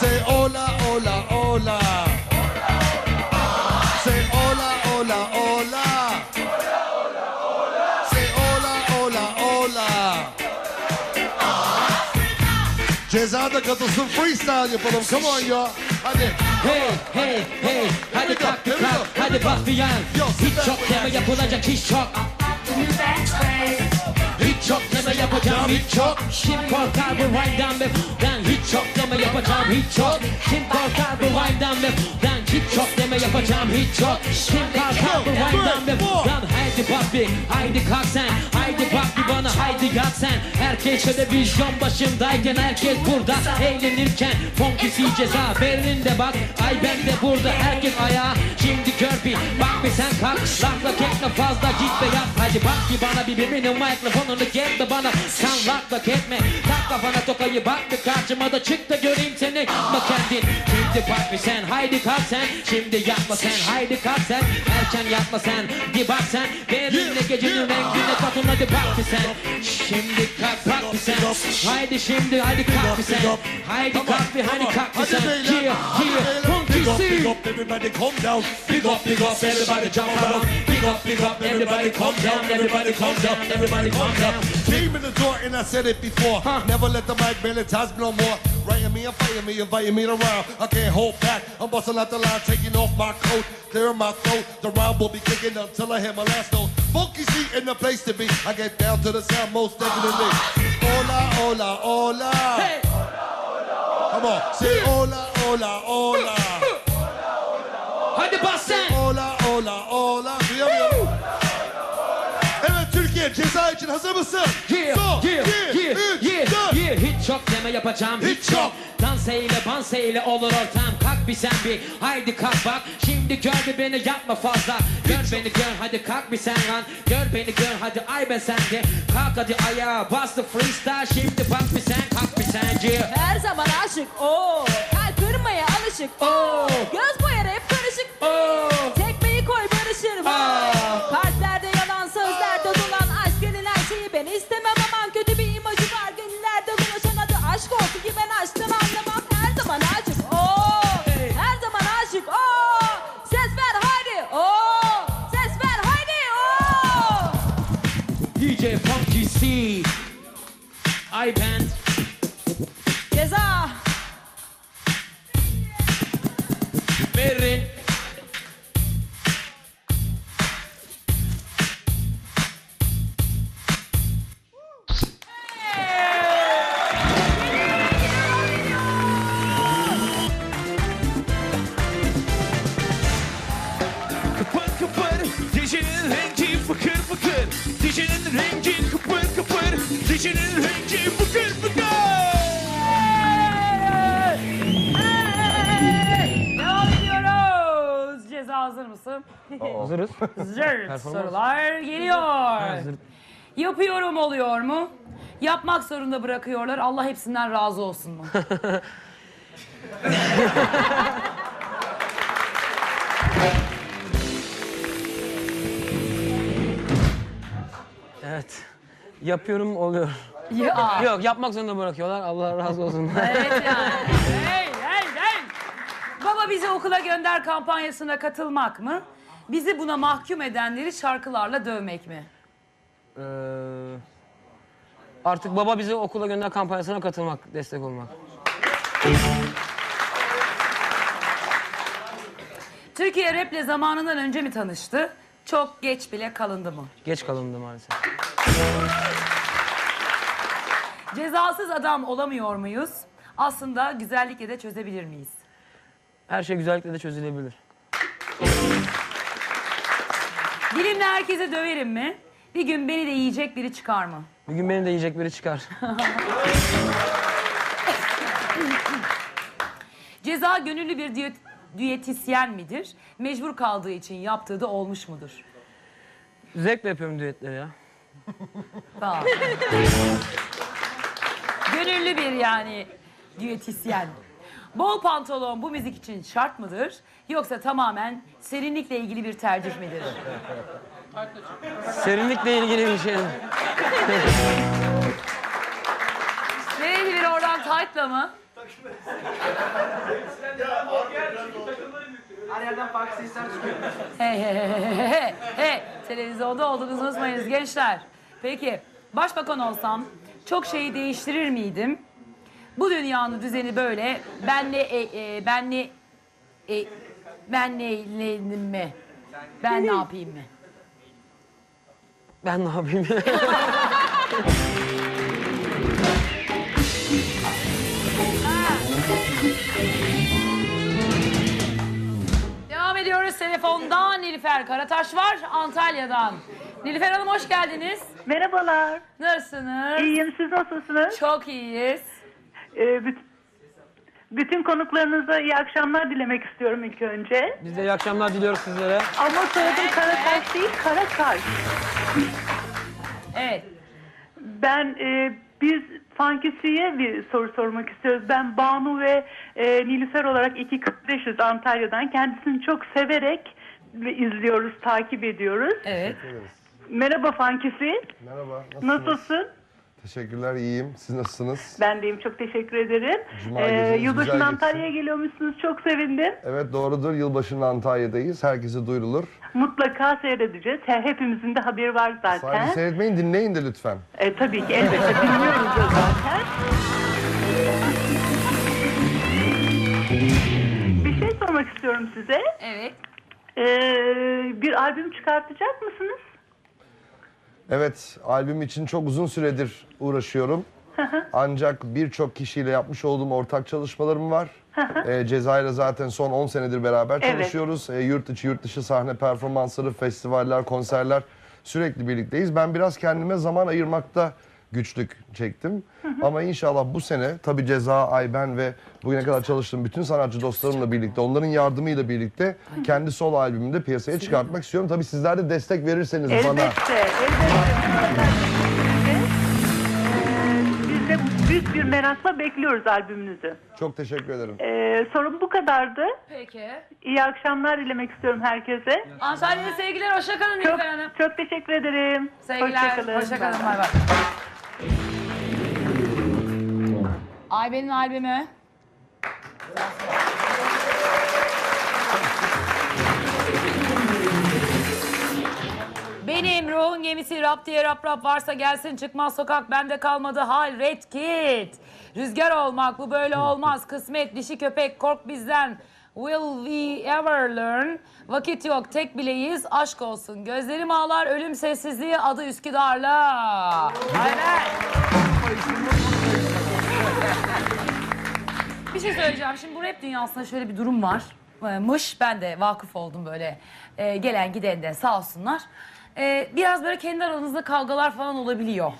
Say hola, hola, hola. Say hola, hola, hola. Say hola, hola, hola. Ceza da katılsın freestyle yapalım. Come on y'all. Hadi. Hey hey hey hadi kalk kalk hadi bak bir yan Hiç çok deme yapılacak iş çok yapacağım hiç çok Kim korkar bu rhyme'dan ve ben Hiç çok deme yapacağım hiç çok Kim korkar bu rhyme'dan ve ben Hiç çok deme yapacağım hiç çok Kim korkar bu rhyme'dan ve ben Haydi bir haydi kalk sen bana haydi yat sen. Herkes televizyon başındayken herkes burada. Eğlenirken Fonkisi ceza Berlin'de bak. Ay ben de burada Herkes ayağa. Şimdi gör bir Bak bir sen kalk. Lakla kekle fazla git ve yap. Hadi bak bir bana bir birbirinin mikrofonunu gel de bana. Sen lakla ketme Tak kafana tokayı bak bir karşıma da çık da göreyim seni. Yapma kendin Şimdi bak bir sen haydi kalk sen. Şimdi yapma sen haydi kalk sen. Erken yapma sen Bir bak sen. Berlin'le gecenin rengine hadi bak sen Şimdi kalk kalk sen Haydi şimdi haydi kalk sen Haydi kalk bir haydi kalk sen Yeah yeah Funky C Big up, everybody calm down. Big up, big up, everybody jump around. Big up, big up, everybody calm down. Everybody calm down. Everybody calm down. Came in the door and I said it before. Never let the mic touch me no more. Writing me and fighting me, inviting me around. I can't hold back. I'm busting out the line, taking off my coat, clearing my throat. The round will be kicking until I hit my last note. Funky seat in the place to be. I get down to the sound most definitely. Hola, hola, hola. Hey Come on, say hola, hola, hola. Hadi bas sen Ola ola hazır mısın? Yeah, Sol, yeah, bir, yeah, yeah, dört. yeah. Hiç çok deme yapacağım hiç, hiç çok. Dans eyle bans eyle olur ortam. Kalk bir sen bir haydi kalk bak. Şimdi gördü beni yapma fazla. Gör hiç beni çok. gör hadi kalk bir sen lan. Gör beni gör hadi ay ben sende Kalk hadi ayağa bastı freestyle. Şimdi bak bir sen kalk bir sen yeah. Her zaman aşık o. Kalp kırmaya alışık o. Göz boyar hep karışık o. Tekmeyi koy barışır var hazır mısın? Hazırız. Zırt sorular geliyor. Yapıyorum oluyor mu? Yapmak zorunda bırakıyorlar. Allah hepsinden razı olsun mu? Evet. Yapıyorum oluyor. ya. Yok yapmak zorunda bırakıyorlar. Allah razı olsun. Evet yani. Baba bizi okula gönder kampanyasına katılmak mı? Bizi buna mahkum edenleri şarkılarla dövmek mi? Ee, artık baba bizi okula gönder kampanyasına katılmak, destek olmak. Türkiye raple zamanından önce mi tanıştı? Çok geç bile kalındı mı? Geç kalındı maalesef. Cezasız adam olamıyor muyuz? Aslında güzellikle de çözebilir miyiz? Her şey güzellikle de çözülebilir. Dilimle herkese döverim mi? Bir gün beni de yiyecek biri çıkar mı? Bir gün beni de yiyecek biri çıkar. Ceza gönüllü bir diyet, diyetisyen midir? Mecbur kaldığı için yaptığı da olmuş mudur? Zevkle yapıyorum düetleri ya. Tamam. gönüllü bir yani diyetisyen. Bol pantolon bu müzik için şart mıdır? Yoksa tamamen serinlikle ilgili bir tercih midir? Serinlikle ilgili bir şey. Nereye bir oradan tight'la mı? Her yerden farklı sesler çıkıyor. Hey hey hey hey hey hey hey televizyonda olduğunuzu unutmayınız gençler. Peki başbakan olsam çok şeyi değiştirir miydim? Bu dünyanın düzeni böyle. Ben ne e, e, ben ne e, ben ne, ne mi? Ben ne yapayım mı? Ben ne yapayım? Devam ediyoruz telefondan Nilüfer Karataş var Antalya'dan. Nilüfer Hanım hoş geldiniz. Merhabalar. Nasılsınız? İyiyim. Siz nasılsınız? Çok iyiyiz. Ee, büt- bütün konuklarınıza iyi akşamlar dilemek istiyorum ilk önce. Biz de iyi akşamlar diliyoruz sizlere. Ama soyadım Karataş değil, Karakar. Evet. Ben e, biz Fankisi'ye bir soru sormak istiyoruz. Ben Banu ve e, Nilüfer olarak iki kardeşiz Antalya'dan. Kendisini çok severek ve izliyoruz, takip ediyoruz. Evet. Merhaba Fankisi. Merhaba. Nasılsın? Teşekkürler, iyiyim. Siz nasılsınız? Ben deyim çok teşekkür ederim. Cuma Ee, güzel Antalya'ya geliyormuşsunuz. Çok sevindim. Evet doğrudur. Yılbaşında Antalya'dayız. Herkese duyurulur. Mutlaka seyredeceğiz. He- Hepimizin de haberi var zaten. Sadece seyretmeyin, dinleyin de lütfen. E, tabii ki elbette dinliyoruz da zaten. Bir şey sormak istiyorum size. Evet. Ee, bir albüm çıkartacak mısınız? Evet, albüm için çok uzun süredir uğraşıyorum. Ancak birçok kişiyle yapmış olduğum ortak çalışmalarım var. e, Cezayir'le zaten son 10 senedir beraber Evet. çalışıyoruz. E, yurt içi, yurt dışı sahne performansları, festivaller, konserler sürekli birlikteyiz. Ben biraz kendime zaman ayırmakta güçlük çektim. Ama inşallah bu sene tabii Ceza, Ayben ve bugüne kadar çalıştığım bütün sanatçı dostlarımla birlikte, onların yardımıyla birlikte kendi solo albümümü de piyasaya çıkartmak istiyorum. Tabii sizler de destek verirseniz bana. Elbette, elbette. Biz de büyük bir merakla bekliyoruz albümünüzü. Çok teşekkür ederim. Ee, sorum bu kadardı. Peki. İyi akşamlar dilemek istiyorum herkese. Antalya'da sevgiler. Hoşça kalın Çok, Nilüfer Hanım. çok teşekkür ederim. Sevgiler. Hoşça kalın. Hoşça kalın. Bay bay. Ayben'in albümü. Benim ruhun gemisi Rap diye rap rap varsa gelsin çıkmaz sokak bende kalmadı hal red kit. Rüzgar olmak bu böyle olmaz kısmet dişi köpek kork bizden. Will we ever learn? Vakit yok tek bileyiz aşk olsun. Gözlerim ağlar ölüm sessizliği adı Üsküdar'la. Aynen. Bir şey söyleyeceğim. Şimdi bu rap dünyasında şöyle bir durum var. Mış ben de vakıf oldum böyle. Ee, gelen giden de sağ olsunlar. Ee, biraz böyle kendi aranızda kavgalar falan olabiliyor.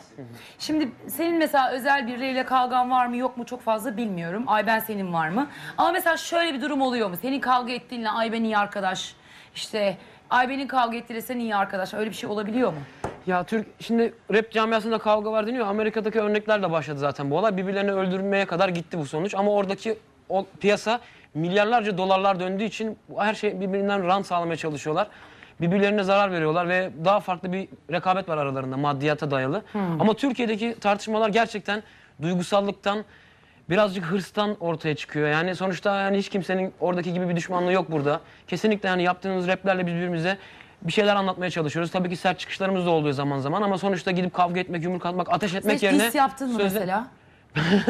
Şimdi senin mesela özel biriyle kavgan var mı yok mu çok fazla bilmiyorum. Ayben senin var mı? Ama mesela şöyle bir durum oluyor mu? Senin kavga ettiğinle Ayben iyi arkadaş. İşte Ayben'in kavga ettiğiyle sen iyi arkadaş. Öyle bir şey olabiliyor mu? Ya Türk şimdi rap camiasında kavga var deniyor. Amerika'daki örneklerle başladı zaten bu olay. Birbirlerini öldürmeye kadar gitti bu sonuç. Ama oradaki o piyasa milyarlarca dolarlar döndüğü için her şey birbirinden rant sağlamaya çalışıyorlar. Birbirlerine zarar veriyorlar ve daha farklı bir rekabet var aralarında maddiyata dayalı. Ama Türkiye'deki tartışmalar gerçekten duygusallıktan birazcık hırstan ortaya çıkıyor. Yani sonuçta yani hiç kimsenin oradaki gibi bir düşmanlığı yok burada. Kesinlikle yani yaptığınız raplerle birbirimize bir şeyler anlatmaya çalışıyoruz. Tabii ki sert çıkışlarımız da oluyor zaman zaman ama sonuçta gidip kavga etmek, yumruk atmak, ateş Sen etmek hiç yerine... diss yaptın mı sözle- mesela?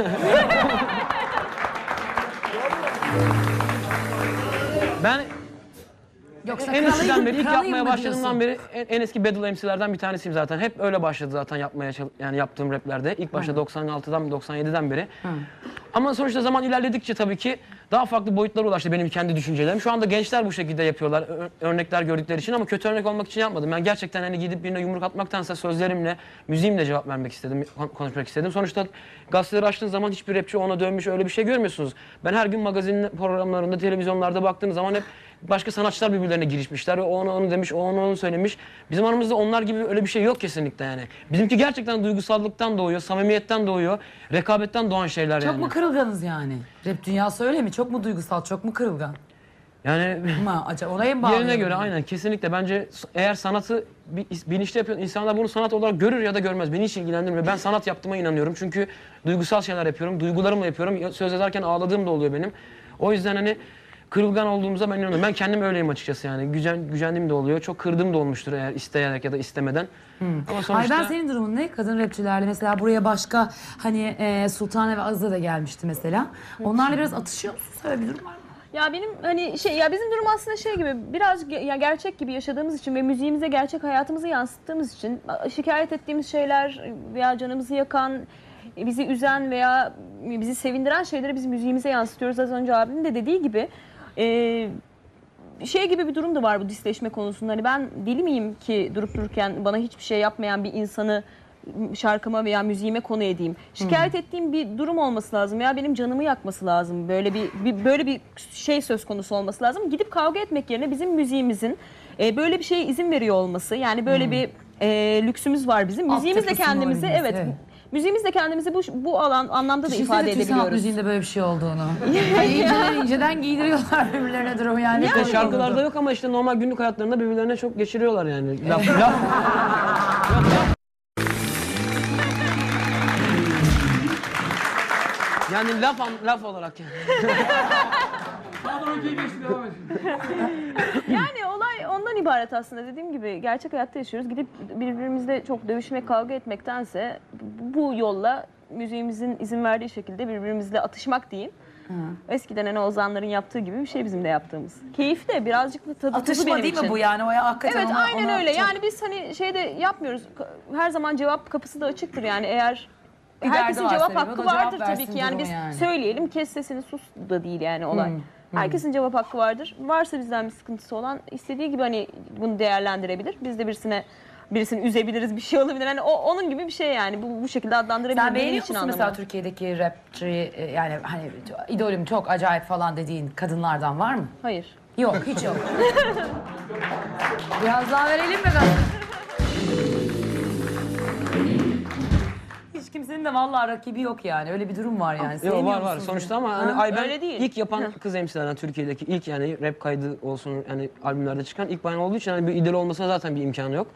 Ben Yoksa en eskiden beri ilk yapmaya başladığımdan beri en, en eski Battle MC'lerden bir tanesiyim zaten. Hep öyle başladı zaten yapmaya yani yaptığım raplerde. İlk başta 96'dan 97'den beri. Ama sonuçta zaman ilerledikçe tabii ki daha farklı boyutlara ulaştı benim kendi düşüncelerim. Şu anda gençler bu şekilde yapıyorlar ö- örnekler gördükleri için ama kötü örnek olmak için yapmadım. Ben gerçekten hani gidip birine yumruk atmaktansa sözlerimle, müziğimle cevap vermek istedim, kon- konuşmak istedim. Sonuçta gazeteleri açtığın zaman hiçbir rapçi ona dönmüş öyle bir şey görmüyorsunuz. Ben her gün magazin programlarında, televizyonlarda baktığım zaman hep başka sanatçılar birbirlerine girişmişler. O onu onu demiş, o onu onu söylemiş. Bizim aramızda onlar gibi öyle bir şey yok kesinlikle yani. Bizimki gerçekten duygusallıktan doğuyor, samimiyetten doğuyor, rekabetten doğan şeyler Çok yani. mu kırılganız yani? Rap dünyası öyle mi? Çok mu duygusal, çok mu kırılgan? Yani Ama acaba mı bağlayalım? Yerine göre aynen kesinlikle bence s- eğer sanatı bi- bilinçli yapıyor insanlar bunu sanat olarak görür ya da görmez. Beni hiç ilgilendirmiyor. Ben sanat yaptığıma inanıyorum. Çünkü duygusal şeyler yapıyorum. Duygularımla yapıyorum. Ya- Söz yazarken ağladığım da oluyor benim. O yüzden hani kırılgan olduğumuza ben inanıyorum. Ben kendim öyleyim açıkçası yani. Gücen, gücendiğim de oluyor. Çok kırdığım da olmuştur eğer isteyerek ya da istemeden. Ama sonuçta... Ay ben senin durumun ne? Kadın rapçilerle mesela buraya başka hani e, Sultane ve Azza da gelmişti mesela. Onlarla biraz atışıyor musun? Öyle bir durum var mı? Ya benim hani şey ya bizim durum aslında şey gibi biraz ge- ya gerçek gibi yaşadığımız için ve müziğimize gerçek hayatımızı yansıttığımız için şikayet ettiğimiz şeyler veya canımızı yakan bizi üzen veya bizi sevindiren şeyleri biz müziğimize yansıtıyoruz. Az önce abimin de dediği gibi e, şey gibi bir durum da var bu disleşme konusunda. Hani ben deli miyim ki durup dururken bana hiçbir şey yapmayan bir insanı şarkıma veya müziğime konu edeyim. Şikayet ettiğim bir durum olması lazım ya benim canımı yakması lazım. Böyle bir, bir böyle bir şey söz konusu olması lazım. Gidip kavga etmek yerine bizim müziğimizin e, böyle bir şeye izin veriyor olması. Yani böyle bir e, lüksümüz var bizim. Müziğimizle olması, evet. evet. Müziğimizle kendimizi bu bu alan anlamda da Düşünsene ifade Türk sanat edebiliyoruz. müziğinde böyle bir şey olduğunu. İnceden inceden giydiriyorlar birbirlerine durumu yani. İşte Komik şarkılarda yok ama işte normal günlük hayatlarında birbirlerine çok geçiriyorlar yani. Laf, laf. Yani laf an- laf olarak yani. Yani olay ondan ibaret aslında. Dediğim gibi gerçek hayatta yaşıyoruz. Gidip birbirimizle çok dövüşmek, kavga etmektense bu yolla müziğimizin izin verdiği şekilde birbirimizle atışmak diyeyim. Eskiden hani Ozanların yaptığı gibi bir şey bizim de yaptığımız. Keyif de birazcık da tadı tuzu Atışma benim değil için. mi bu yani? O ya hakikaten Evet ona- aynen ona öyle. çok- Yani biz hani şeyde yapmıyoruz. Her zaman cevap kapısı da açıktır yani eğer Bir derdi herkesin cevap o hakkı da cevap vardır tabii versin ki. Yani durumu biz yani. söyleyelim kes sesini sus da değil yani olay. Hmm, Herkesin cevap hakkı vardır. Varsa bizden bir sıkıntısı olan istediği gibi hani bunu değerlendirebilir. Biz de birisine birisini üzebiliriz bir şey olabilir. Hani o onun gibi bir şey yani bu bu şekilde adlandırabilir. Sen Benim beğeniyor için musun mesela anlamı. Türkiye'deki rapçi e, yani hani idolüm çok acayip falan dediğin kadınlardan var mı? Hayır. Yok hiç yok. Biraz daha verelim mi gaz? Kimsenin de vallahi rakibi yok yani. Öyle bir durum var yani. Yok Sevmiyor var var musun? sonuçta ama Ha? hani Ayben öyle değil. ilk yapan kız MC'lerden Türkiye'deki ilk yani rap kaydı olsun yani albümlerde çıkan ilk bayan olduğu için hani bir idol olmasına zaten bir imkanı yok.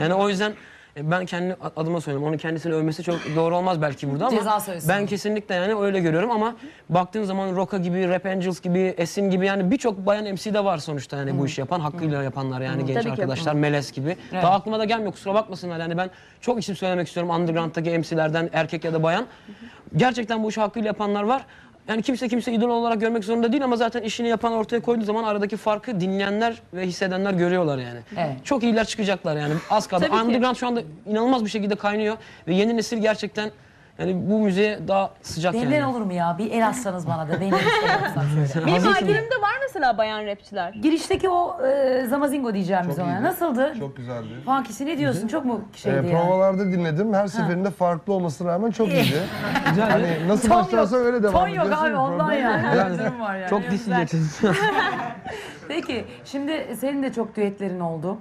Yani o yüzden E, Ben kendi adıma söylüyorum. Onun kendisini övmesi çok doğru olmaz belki burada ama Ceza söylesin. ben kesinlikle yani öyle görüyorum ama baktığın zaman Roka gibi, Rap Angels gibi, Esin gibi yani birçok bayan MC de var sonuçta yani bu işi yapan, hakkıyla yapanlar yani genç Tabii ki arkadaşlar, Meles gibi. Daha aklıma da gelmiyor kusura bakmasınlar yani ben çok isim söylemek istiyorum underground'daki MC'lerden erkek ya da bayan. Gerçekten bu işi hakkıyla yapanlar var. Yani kimse kimse idol olarak görmek zorunda değil ama zaten işini yapan ortaya koyduğu zaman aradaki farkı dinleyenler ve hissedenler görüyorlar yani. Evet. Çok iyiler çıkacaklar yani. Az kaldı. Tabii ki. Underground şu anda inanılmaz bir şekilde kaynıyor ve yeni nesil gerçekten yani bu müziğe daha sıcak Benden yani. olur mu ya? Bir el atsanız bana da. Şey şöyle. Benim Hazırsın. albümümde var mesela bayan rapçiler. Girişteki o e, Zamazingo diyeceğim biz Çok ona. iyiydi. Nasıldı? Çok güzeldi. Funkisi ne diyorsun? Çok mu Ee, şeydi yani? provalarda dinledim. Her seferinde farklı olmasına rağmen çok iyiydi. hani nasıl Ton öyle devam Ton yok ediyorsun. abi ondan Problem yani. yok. Öyle bir durum var yani. Çok disleyeceksiniz. Peki şimdi senin de çok düetlerin oldu.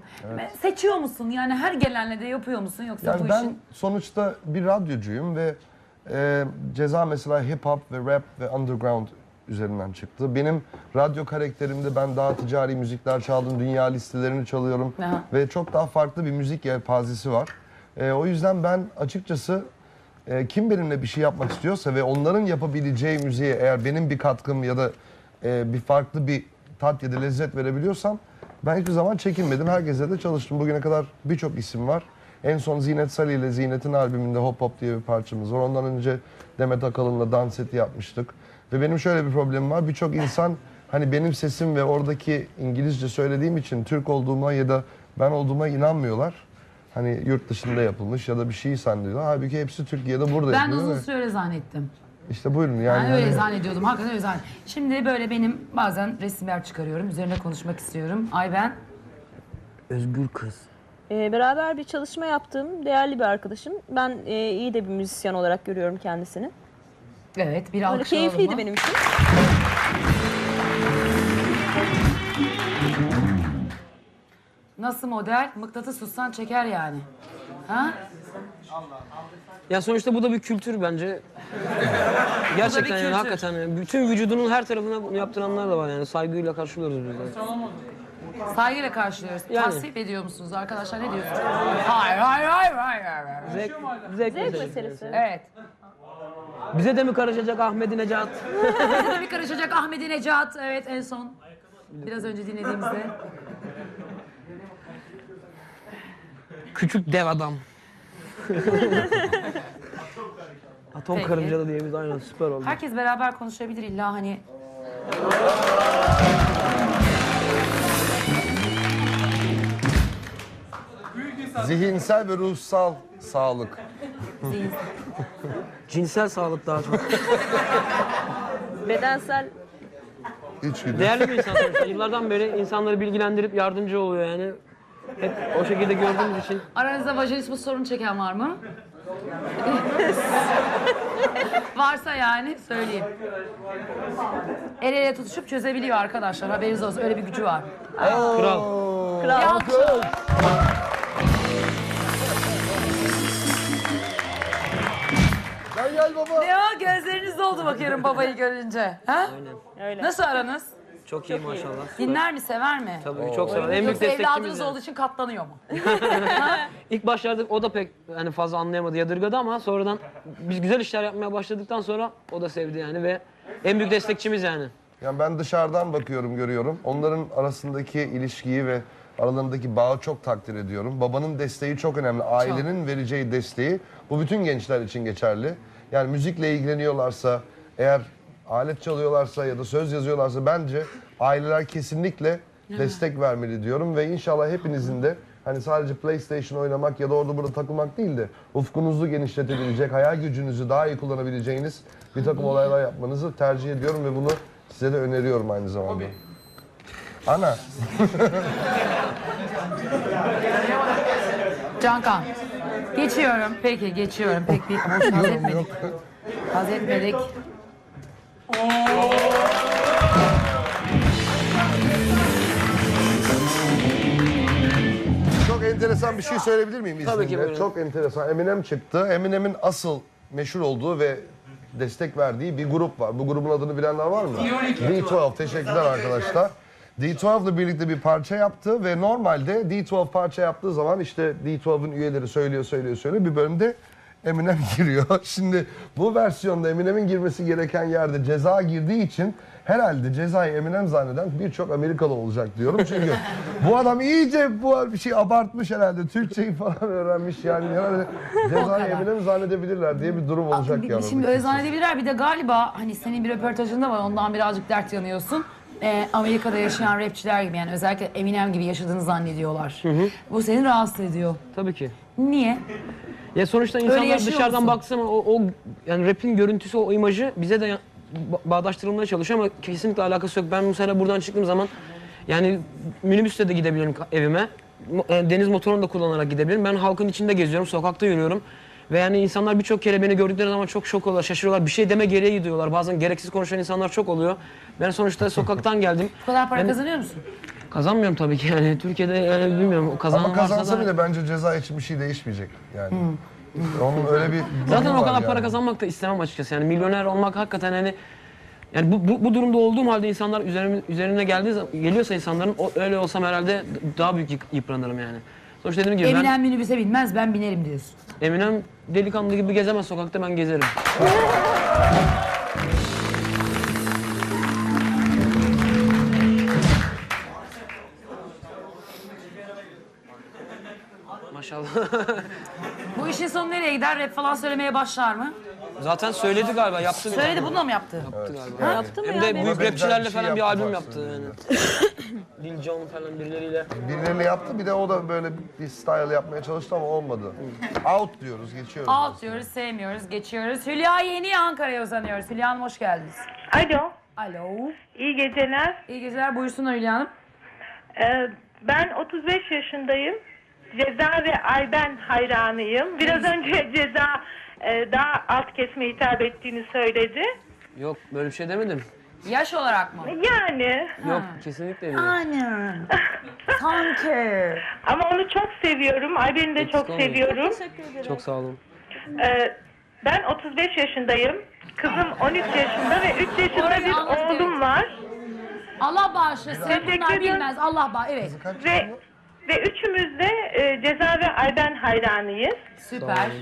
Seçiyor musun? Yani her gelenle de yapıyor musun? Yoksa bu Yani ben işin... sonuçta bir radyocuyum ve e, ceza mesela hip hop ve rap ve underground üzerinden çıktı. Benim radyo karakterimde ben daha ticari müzikler çaldım, dünya listelerini çalıyorum Aha. ve çok daha farklı bir müzik yelpazesi var. E, o yüzden ben açıkçası e, kim benimle bir şey yapmak istiyorsa ve onların yapabileceği müziğe eğer benim bir katkım ya da e, bir farklı bir tat ya da lezzet verebiliyorsam ben hiçbir zaman çekinmedim. Herkese de çalıştım. Bugüne kadar birçok isim var. En son Zinet Salih ile Zinet'in albümünde Hop Hop diye bir parçamız var. Ondan önce Demet Akalın'la dans seti yapmıştık. Ve benim şöyle bir problemim var. Birçok insan hani benim sesim ve oradaki İngilizce söylediğim için Türk olduğuma ya da ben olduğuma inanmıyorlar. Hani yurt dışında yapılmış ya da bir şey zannediyorlar. Halbuki hepsi Türkiye'de burada Ben yapılıyor. uzun ve- süre zannettim. İşte buyurun yani. Ben öyle hani- zannediyordum. Hakikaten öyle zannediyordum. Şimdi böyle benim bazen resimler çıkarıyorum. Üzerine konuşmak istiyorum. Ay ben Özgür kız. Ee, beraber bir çalışma yaptığım değerli bir arkadaşım. Ben e, iyi de bir müzisyen olarak görüyorum kendisini. evet bir Böyle alkış alalım keyifliydi mı? benim için. Nasıl model? Mıknatıs tutsan çeker yani. Ha? Ya sonuçta bu da bir kültür bence. Gerçekten yani kültür. hakikaten yani bütün vücudunun her tarafına bunu yaptıranlar da var yani saygıyla karşılıyoruz biz de. Saygıyla karşılıyoruz. Yani. Tasvip ediyor musunuz arkadaşlar? Ne diyorsunuz? Hayır, hayır, hayır, hayır. hayır. Zevk, zevk, Zevk meselesi. meselesi. Evet. Bize de mi karışacak Ahmet Necat? Bize bir karışacak Ahmet Necat. Evet en son. Biraz önce dinlediğimizde. Küçük dev adam. Atom Peki. karıncalı diye biz aynen süper oldu. Herkes beraber konuşabilir illa hani. Zihinsel ve ruhsal sağlık. Cinsel sağlık daha çok. Bedensel İçgüdü. Değerli bir insan sonuçta. Yıllardan beri insanları bilgilendirip yardımcı oluyor yani. Hep o şekilde gördüğümüz için. Aranızda vajinismus sorun çeken var mı? Varsa yani söyleyeyim. El ele tutuşup çözebiliyor arkadaşlar. Haberiniz olsun. Öyle bir gücü var. Kral. Bir alkış. Gel gel baba. Ne o? Gözleriniz doldu bakıyorum babayı görünce. Ha? öyle. Nasıl aranız? Çok iyi maşallah. Dinler mi, sever mi? Tabii çok sever. En büyük Yoksa destekçimiz. evladınız yani. olduğu için katlanıyor mu? İlk başlarda o da pek hani fazla anlayamadı, yadırgadı ama sonradan biz güzel işler yapmaya başladıktan sonra o da sevdi yani ve en büyük destekçimiz yani. Yani ben dışarıdan bakıyorum, görüyorum. Onların arasındaki ilişkiyi ve aralarındaki bağı çok takdir ediyorum. Babanın desteği çok önemli. Ailenin vereceği desteği. Bu bütün gençler için geçerli. Yani müzikle ilgileniyorlarsa, eğer alet çalıyorlarsa ya da söz yazıyorlarsa bence aileler kesinlikle destek vermeli diyorum ve inşallah hepinizin de hani sadece PlayStation oynamak ya da orada burada takılmak değil de ufkunuzu genişletebilecek, hayal gücünüzü daha iyi kullanabileceğiniz bir takım olaylar yapmanızı tercih ediyorum ve bunu size de öneriyorum aynı zamanda. Ana. Cankan. Geçiyorum. Peki geçiyorum. Pek bir boş haz etmedik. Haz etmedik. Çok enteresan bir şey söyleyebilir miyim Tabii ki, izninle? buyurun. Çok enteresan. Eminem çıktı. Eminem'in asıl meşhur olduğu ve destek verdiği bir grup var. Bu grubun adını bilenler var mı? B12. Teşekkürler arkadaşlar. D12 ile birlikte bir parça yaptı ve normalde D12 parça yaptığı zaman işte D12'ın üyeleri söylüyor söylüyor söylüyor bir bölümde Eminem giriyor. Şimdi bu versiyonda Eminem'in girmesi gereken yerde ceza girdiği için herhalde cezayı Eminem zanneden birçok Amerikalı olacak diyorum. Çünkü bu adam iyice bu bir şey abartmış herhalde. Türkçeyi falan öğrenmiş yani herhalde cezayı Eminem zannedebilirler diye bir durum olacak yani. Şimdi öyle zannedebilirler. Bir de galiba hani senin bir röportajında var ondan birazcık dert yanıyorsun. Ee, Amerika'da yaşayan rapçiler gibi yani özellikle Eminem gibi yaşadığını zannediyorlar. Bu seni rahatsız ediyor. Tabii ki. Niye? Ya sonuçta insanlar yaşıyor dışarıdan musun? baksa o, o yani rap'in görüntüsü, o imajı bize de ya- ba- bağdaştırılmaya çalışıyor ama kesinlikle alakası yok. Ben mesela buradan çıktığım zaman yani minibüste de gidebilirim ka- evime. Mo- e, Deniz motorunu da kullanarak gidebilirim. Ben halkın içinde geziyorum, sokakta yürüyorum. Ve yani insanlar birçok kere beni gördükleri zaman çok şok oluyorlar, şaşırıyorlar. Bir şey deme gereği duyuyorlar. Bazen gereksiz konuşan insanlar çok oluyor. Ben sonuçta sokaktan geldim. Bu kadar para Ben- kazanıyor musun? Kazanmıyorum tabii ki yani. Türkiye'de yani bilmiyorum kazanan Ama varsa kazansa da... bile bence ceza için bir şey değişmeyecek yani. Onun öyle bir Zaten durumu o var kadar para yani. kazanmak da istemem açıkçası. Yani milyoner olmak hakikaten hani yani bu, bu, bu durumda olduğum halde insanlar üzerime, üzerine geldiği zaman, geliyorsa insanların o, öyle olsam herhalde daha büyük yık- yıpranırım yani. Sonuçta dediğim gibi Eminem minibüse binmez ben binerim diyorsun. Eminem delikanlı gibi gezemez sokakta ben gezerim. Maşallah. Bu işin sonu nereye gider? Rap falan söylemeye başlar mı? Zaten söyledi galiba yaptı. bir Söyledi bunu da mı yaptı? Yaptı galiba. Ha, yaptı mı Hem ya? de büyük rapçilerle bir şey falan bir yaptı albüm bak yaptı yani. Lil Jon falan birileriyle. Birileri yaptı bir de o da böyle bir style yapmaya çalıştı ama olmadı. Out diyoruz geçiyoruz. Alt diyoruz, sevmiyoruz, geçiyoruz. Hülya Yeni Ankara'ya uzanıyoruz. Hülya Hanım hoş geldiniz. Alo. Alo. İyi geceler. İyi geceler. Buyursunlar Hülya Hanım. Ee, ben 35 yaşındayım. Ceza ve Ayben hayranıyım. Biraz önce Ceza e, daha alt kesme hitap ettiğini söyledi. Yok böyle bir şey demedim. Yaş olarak mı? Yani. Yok kesinlikle değil. Aynen. Sanki. Ama onu çok seviyorum. Ayben'i de çok olmayın. seviyorum. Çok sağ olun. Ee, ben 35 yaşındayım. Kızım 13 yaşında ve 3 yaşında Orayı bir oğlum var. Allah bağışlasın. Teşekkür Bunlar ederim. bilmez. Allah bağ. Evet. Ve ve üçümüz de e, Ceza ve Ayben hayranıyız. Süper.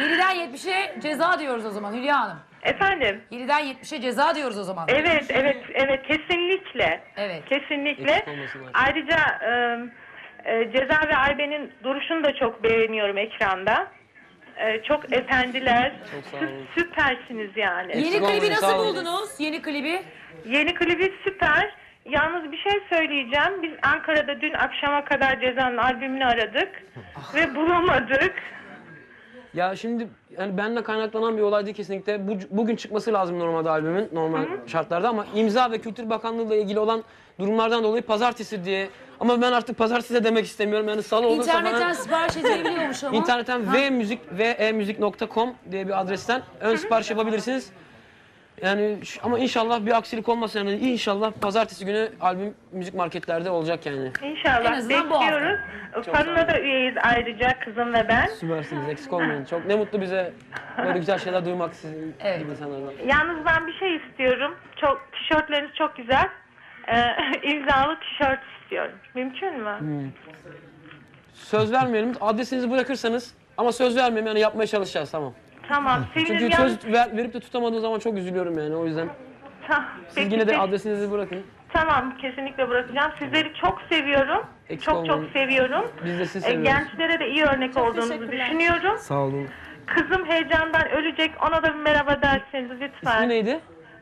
Yeniden 70'e ceza diyoruz o zaman Hülya Hanım. Efendim? Yeniden 70'e ceza diyoruz o zaman. Evet, evet, evet kesinlikle. Evet. Kesinlikle. Eksik olmasın lazım. Ayrıca e, e, Ceza ve Ayben'in duruşunu da çok beğeniyorum ekranda. E, çok efendiler. Çok sağ Sü- olun. süpersiniz yani. Yeni Eksik klibi nasıl sağ olun. buldunuz? Yeni klibi. Yeni klibi süper. Yalnız bir şey söyleyeceğim. Biz Ankara'da dün akşama kadar Ceza'nın albümünü aradık ve bulamadık. Ya şimdi yani benimle kaynaklanan bir olay değil kesinlikle. Bu, bugün çıkması lazım normalde albümün normal şartlarda ama imza ve Kültür Bakanlığı ile ilgili olan durumlardan dolayı pazartesi diye ama ben artık pazartesi de demek istemiyorum. Yani salı olursa İnternetten falan sipariş edilebiliyormuş ama. internetten vmuzik vemuzik.com diye bir adresten ön sipariş yapabilirsiniz. Yani ş- ama inşallah bir aksilik olmasa yani inşallah pazartesi günü albüm müzik marketlerde olacak yani. İnşallah En azından bu bekliyoruz. Fanına da üyeyiz ayrıca kızım ve ben. Süpersiniz eksik olmayın. Çok ne mutlu bize böyle güzel şeyler duymak sizin Evet. gibi insanlardan. Yalnız ben bir şey istiyorum. Çok tişörtleriniz çok güzel. Ee, imzalı tişört istiyorum. Mümkün mü? Söz vermeyelim. Adresinizi bırakırsanız ama söz vermeyeyim yani yapmaya çalışacağız tamam. Tamam. Sevinirim. Çünkü Yalnız- söz ver- verip de tutamadığım zaman çok üzülüyorum yani o yüzden. Ta- Siz Peki, yine de adresinizi bırakın. Tamam kesinlikle bırakacağım. Sizleri çok seviyorum. Eksik çok olmayın. çok seviyorum. Biz de sizi Ee, seviyoruz. gençlere de iyi örnek olduğunuzu teşekkürler. düşünüyorum. Sağ olun. Kızım heyecandan ölecek. Ona da bir merhaba derseniz lütfen. İsmi neydi?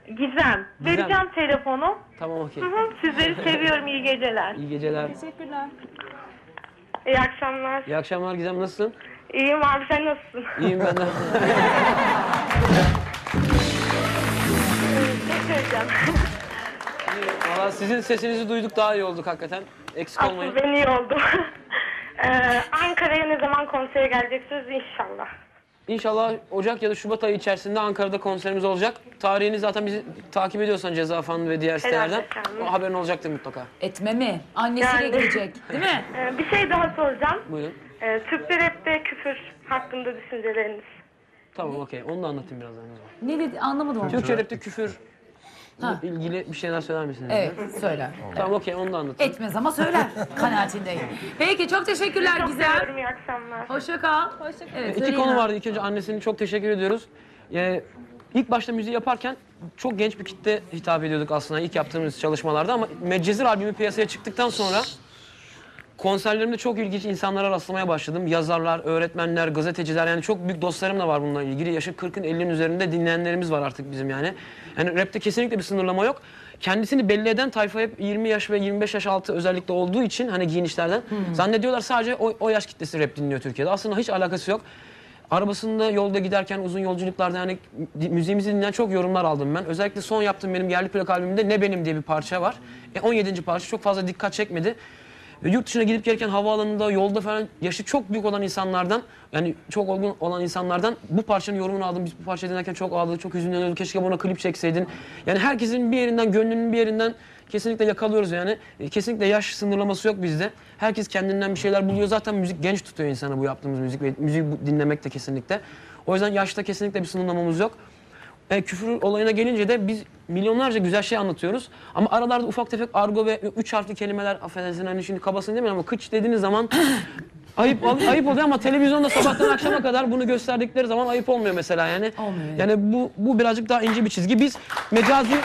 Gizem. Vereceğim telefonu. Tamam okey. Sizleri seviyorum. İyi geceler. İyi geceler. Teşekkürler. İyi akşamlar. İyi akşamlar Gizem nasılsın? İyiyim abi sen nasılsın? İyiyim ben de. Ne söyleyeceğim? Valla sizin sesinizi duyduk daha iyi olduk hakikaten. Eksik olmayın. Asıl ben iyi oldu. ee, Ankara'ya ne zaman konsere geleceksiniz inşallah. İnşallah Ocak ya da Şubat ayı içerisinde Ankara'da konserimiz olacak. Tarihini zaten bizi takip ediyorsan Ceza Fan ve diğer sitelerden efendim. o haberin olacaktır mutlaka. Etme mi? Annesiyle Yani- gidecek. Değil mi? Ee, bir şey daha soracağım. Buyurun. Ee, Türkçe rapte küfür hakkında düşünceleriniz. Tamam okey. Onu da anlatayım birazdan. o zaman. Ne dedi anlamadım onu. Türkçe rapte küfür Ha. ilgili bir şeyler söyler misiniz? Evet söyler. Tamam okey onu da anlatayım. Etmez ama söyler kanaatindeyim. Peki çok teşekkürler Çok Gizem. seviyorum, iyi akşamlar. Hoşça kal. Evet, İki konu vardı. İlk önce annesini çok teşekkür ediyoruz. Ee, ilk başta müziği yaparken çok genç bir kitle hitap ediyorduk aslında ilk yaptığımız çalışmalarda ama Medcezir albümü piyasaya çıktıktan sonra konserlerimde çok ilginç insanlara rastlamaya başladım. Yazarlar, öğretmenler, gazeteciler yani çok büyük dostlarım da var bununla ilgili. Yaşı 40'ın 50'nin üzerinde dinleyenlerimiz var artık bizim yani. Yani rapte kesinlikle bir sınırlama yok. Kendisini belli eden tayfa hep 20 yaş ve 25 yaş altı özellikle olduğu için hani giyinişlerden zannediyorlar sadece o, o yaş kitlesi rap dinliyor Türkiye'de. Aslında hiç alakası yok. Arabasında yolda giderken uzun yolculuklarda yani müziğimizi dinleyen çok yorumlar aldım ben. Özellikle son yaptığım benim yerli plak albümümde Ne Benim diye bir parça var. E, 17. parça çok fazla dikkat çekmedi. Ve yurt dışına gidip gelirken havaalanında, yolda falan yaşı çok büyük olan insanlardan, yani çok olgun olan insanlardan bu parçanın yorumunu aldım. Biz bu parçayı dinlerken çok ağladık, çok hüzünleniyorduk. Keşke buna klip çekseydin. Yani herkesin bir yerinden, gönlünün bir yerinden kesinlikle yakalıyoruz yani. E, Kesinlikle yaş sınırlaması yok bizde. Herkes kendinden bir şeyler buluyor. Zaten müzik genç tutuyor insanı bu yaptığımız müzik ve müziği dinlemek de kesinlikle. O yüzden yaşta kesinlikle bir sınırlamamız yok. E, küfür olayına gelince de biz milyonlarca güzel şey anlatıyoruz. Ama aralarda ufak tefek argo ve üç harfli kelimeler affedersin hani şimdi kabasını demiyorum ama kıç dediğiniz zaman ayıp ayıp oluyor ama televizyonda sabahtan akşama kadar bunu gösterdikleri zaman ayıp olmuyor mesela yani. Olmuyor. Yani bu bu birazcık daha ince bir çizgi. Biz mecazi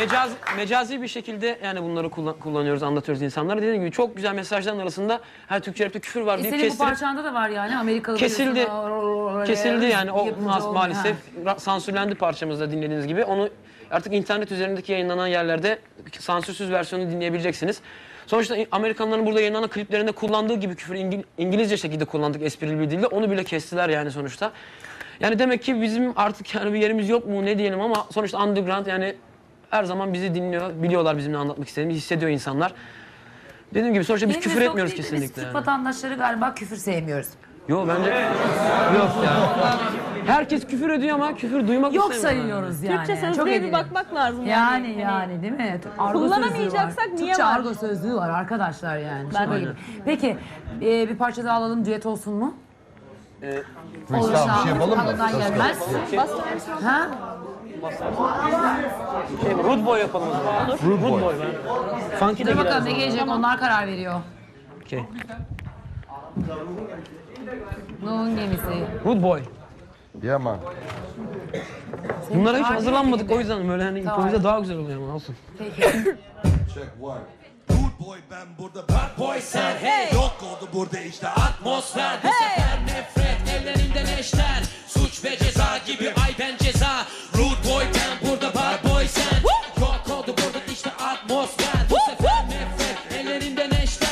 Mecazi, mecazi bir şekilde yani bunları kullan- kullanıyoruz, anlatıyoruz insanlara. Dediğim gibi çok güzel mesajların arasında her Türkçe rapte küfür var E deyip senin bu kestirip parçanda da var yani Amerikalı kesildi. diyorsun, Kesildi yani o yapınca mas- olmuyor. maalesef Ha. ra- sansürlendi parçamızda dinlediğiniz gibi. Onu artık internet üzerindeki yayınlanan yerlerde sansürsüz versiyonu dinleyebileceksiniz. Sonuçta Amerikanların burada yayınlanan kliplerinde kullandığı gibi küfür İngil- İngilizce şekilde kullandık esprili bir dilde. Onu bile kestiler yani sonuçta. Yani demek ki bizim artık yani bir yerimiz yok mu ne diyelim ama sonuçta underground yani her zaman bizi dinliyor. Biliyorlar bizim ne anlatmak istediğimizi hissediyor insanlar. Dediğim gibi sonuçta biz Benim küfür etmiyoruz kesinlikle. Biz Türk yani. vatandaşları galiba küfür sevmiyoruz. Yok bence yok ya. Herkes küfür ediyor ama küfür duymak Yok istemiyor. sayıyoruz yani. Türkçe Çok sözlüğe bir bakmak lazım yani. Yani yani değil mi? Argo Kullanamayacaksak sözlüğü var. niye Türkçe var? argo sözlüğü var arkadaşlar yani. Ben- Şaka gibi. Peki e, bir parça daha alalım düet olsun mu? Freestyle bir şey yapalım mı? Halından gelmez. Bas. Ha? Şey, Rude Boy yapalım o zaman. Rude Boy. ben. Funky de Dur girer. bakalım ne gelecek onlar karar veriyor. Okey. Nuh'un gemisi. Rude Boy. Yeah man. Bunlara hiç hazırlanmadık o yüzden böyle hani Tamam. improvize daha güzel oluyor ama olsun. Peki. Check one. Rude boy ben burada bad boy sen hey. Yok oldu burada işte atmosfer Bu sefer nefret ellerinden eşler Suç ve ceza gibi ay ben ceza atmosfer Bu sefer nefret ellerinden eşler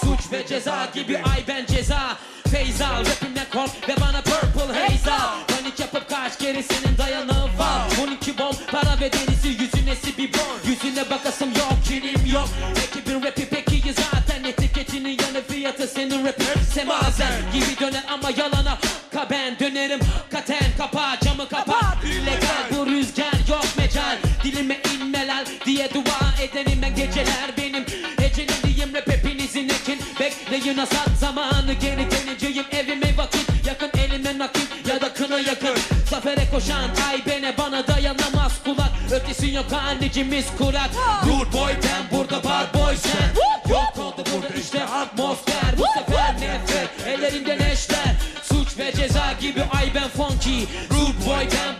Suç ve ceza gibi ay ben ceza. Feyza rapimden kork ve bana purple al Panik yapıp kaç kere senin dayanağı var. 12 bom para ve denizi yüzünesi bir bon Yüzüne bakasım yok kinim yok. Ekibin rapi peki zaten Etiketinin yanı fiyatı senin rapin. Semazen gibi döner ama yalana. Ka ben dönerim katen kapa camı kapat. İllegal bu rüzgar yok mecal Dilime inmeler diye dua ben geceler benim. Ecelim diyeyim rap hepinizin ekin. Bekleyin hasat zamanı geri geleceğim evime vakit. Yakın elime nakit ya da kına yakın. Zafere koşan ay bene bana dayanamaz kulak. Ötesi yok annecimiz kurak. Rude boy ben burada bad boy sen. Yok oldu burada işte atmosfer. Bu sefer nefret ellerinden eşler. Suç ve ceza gibi ay ben funky. Rude boy ben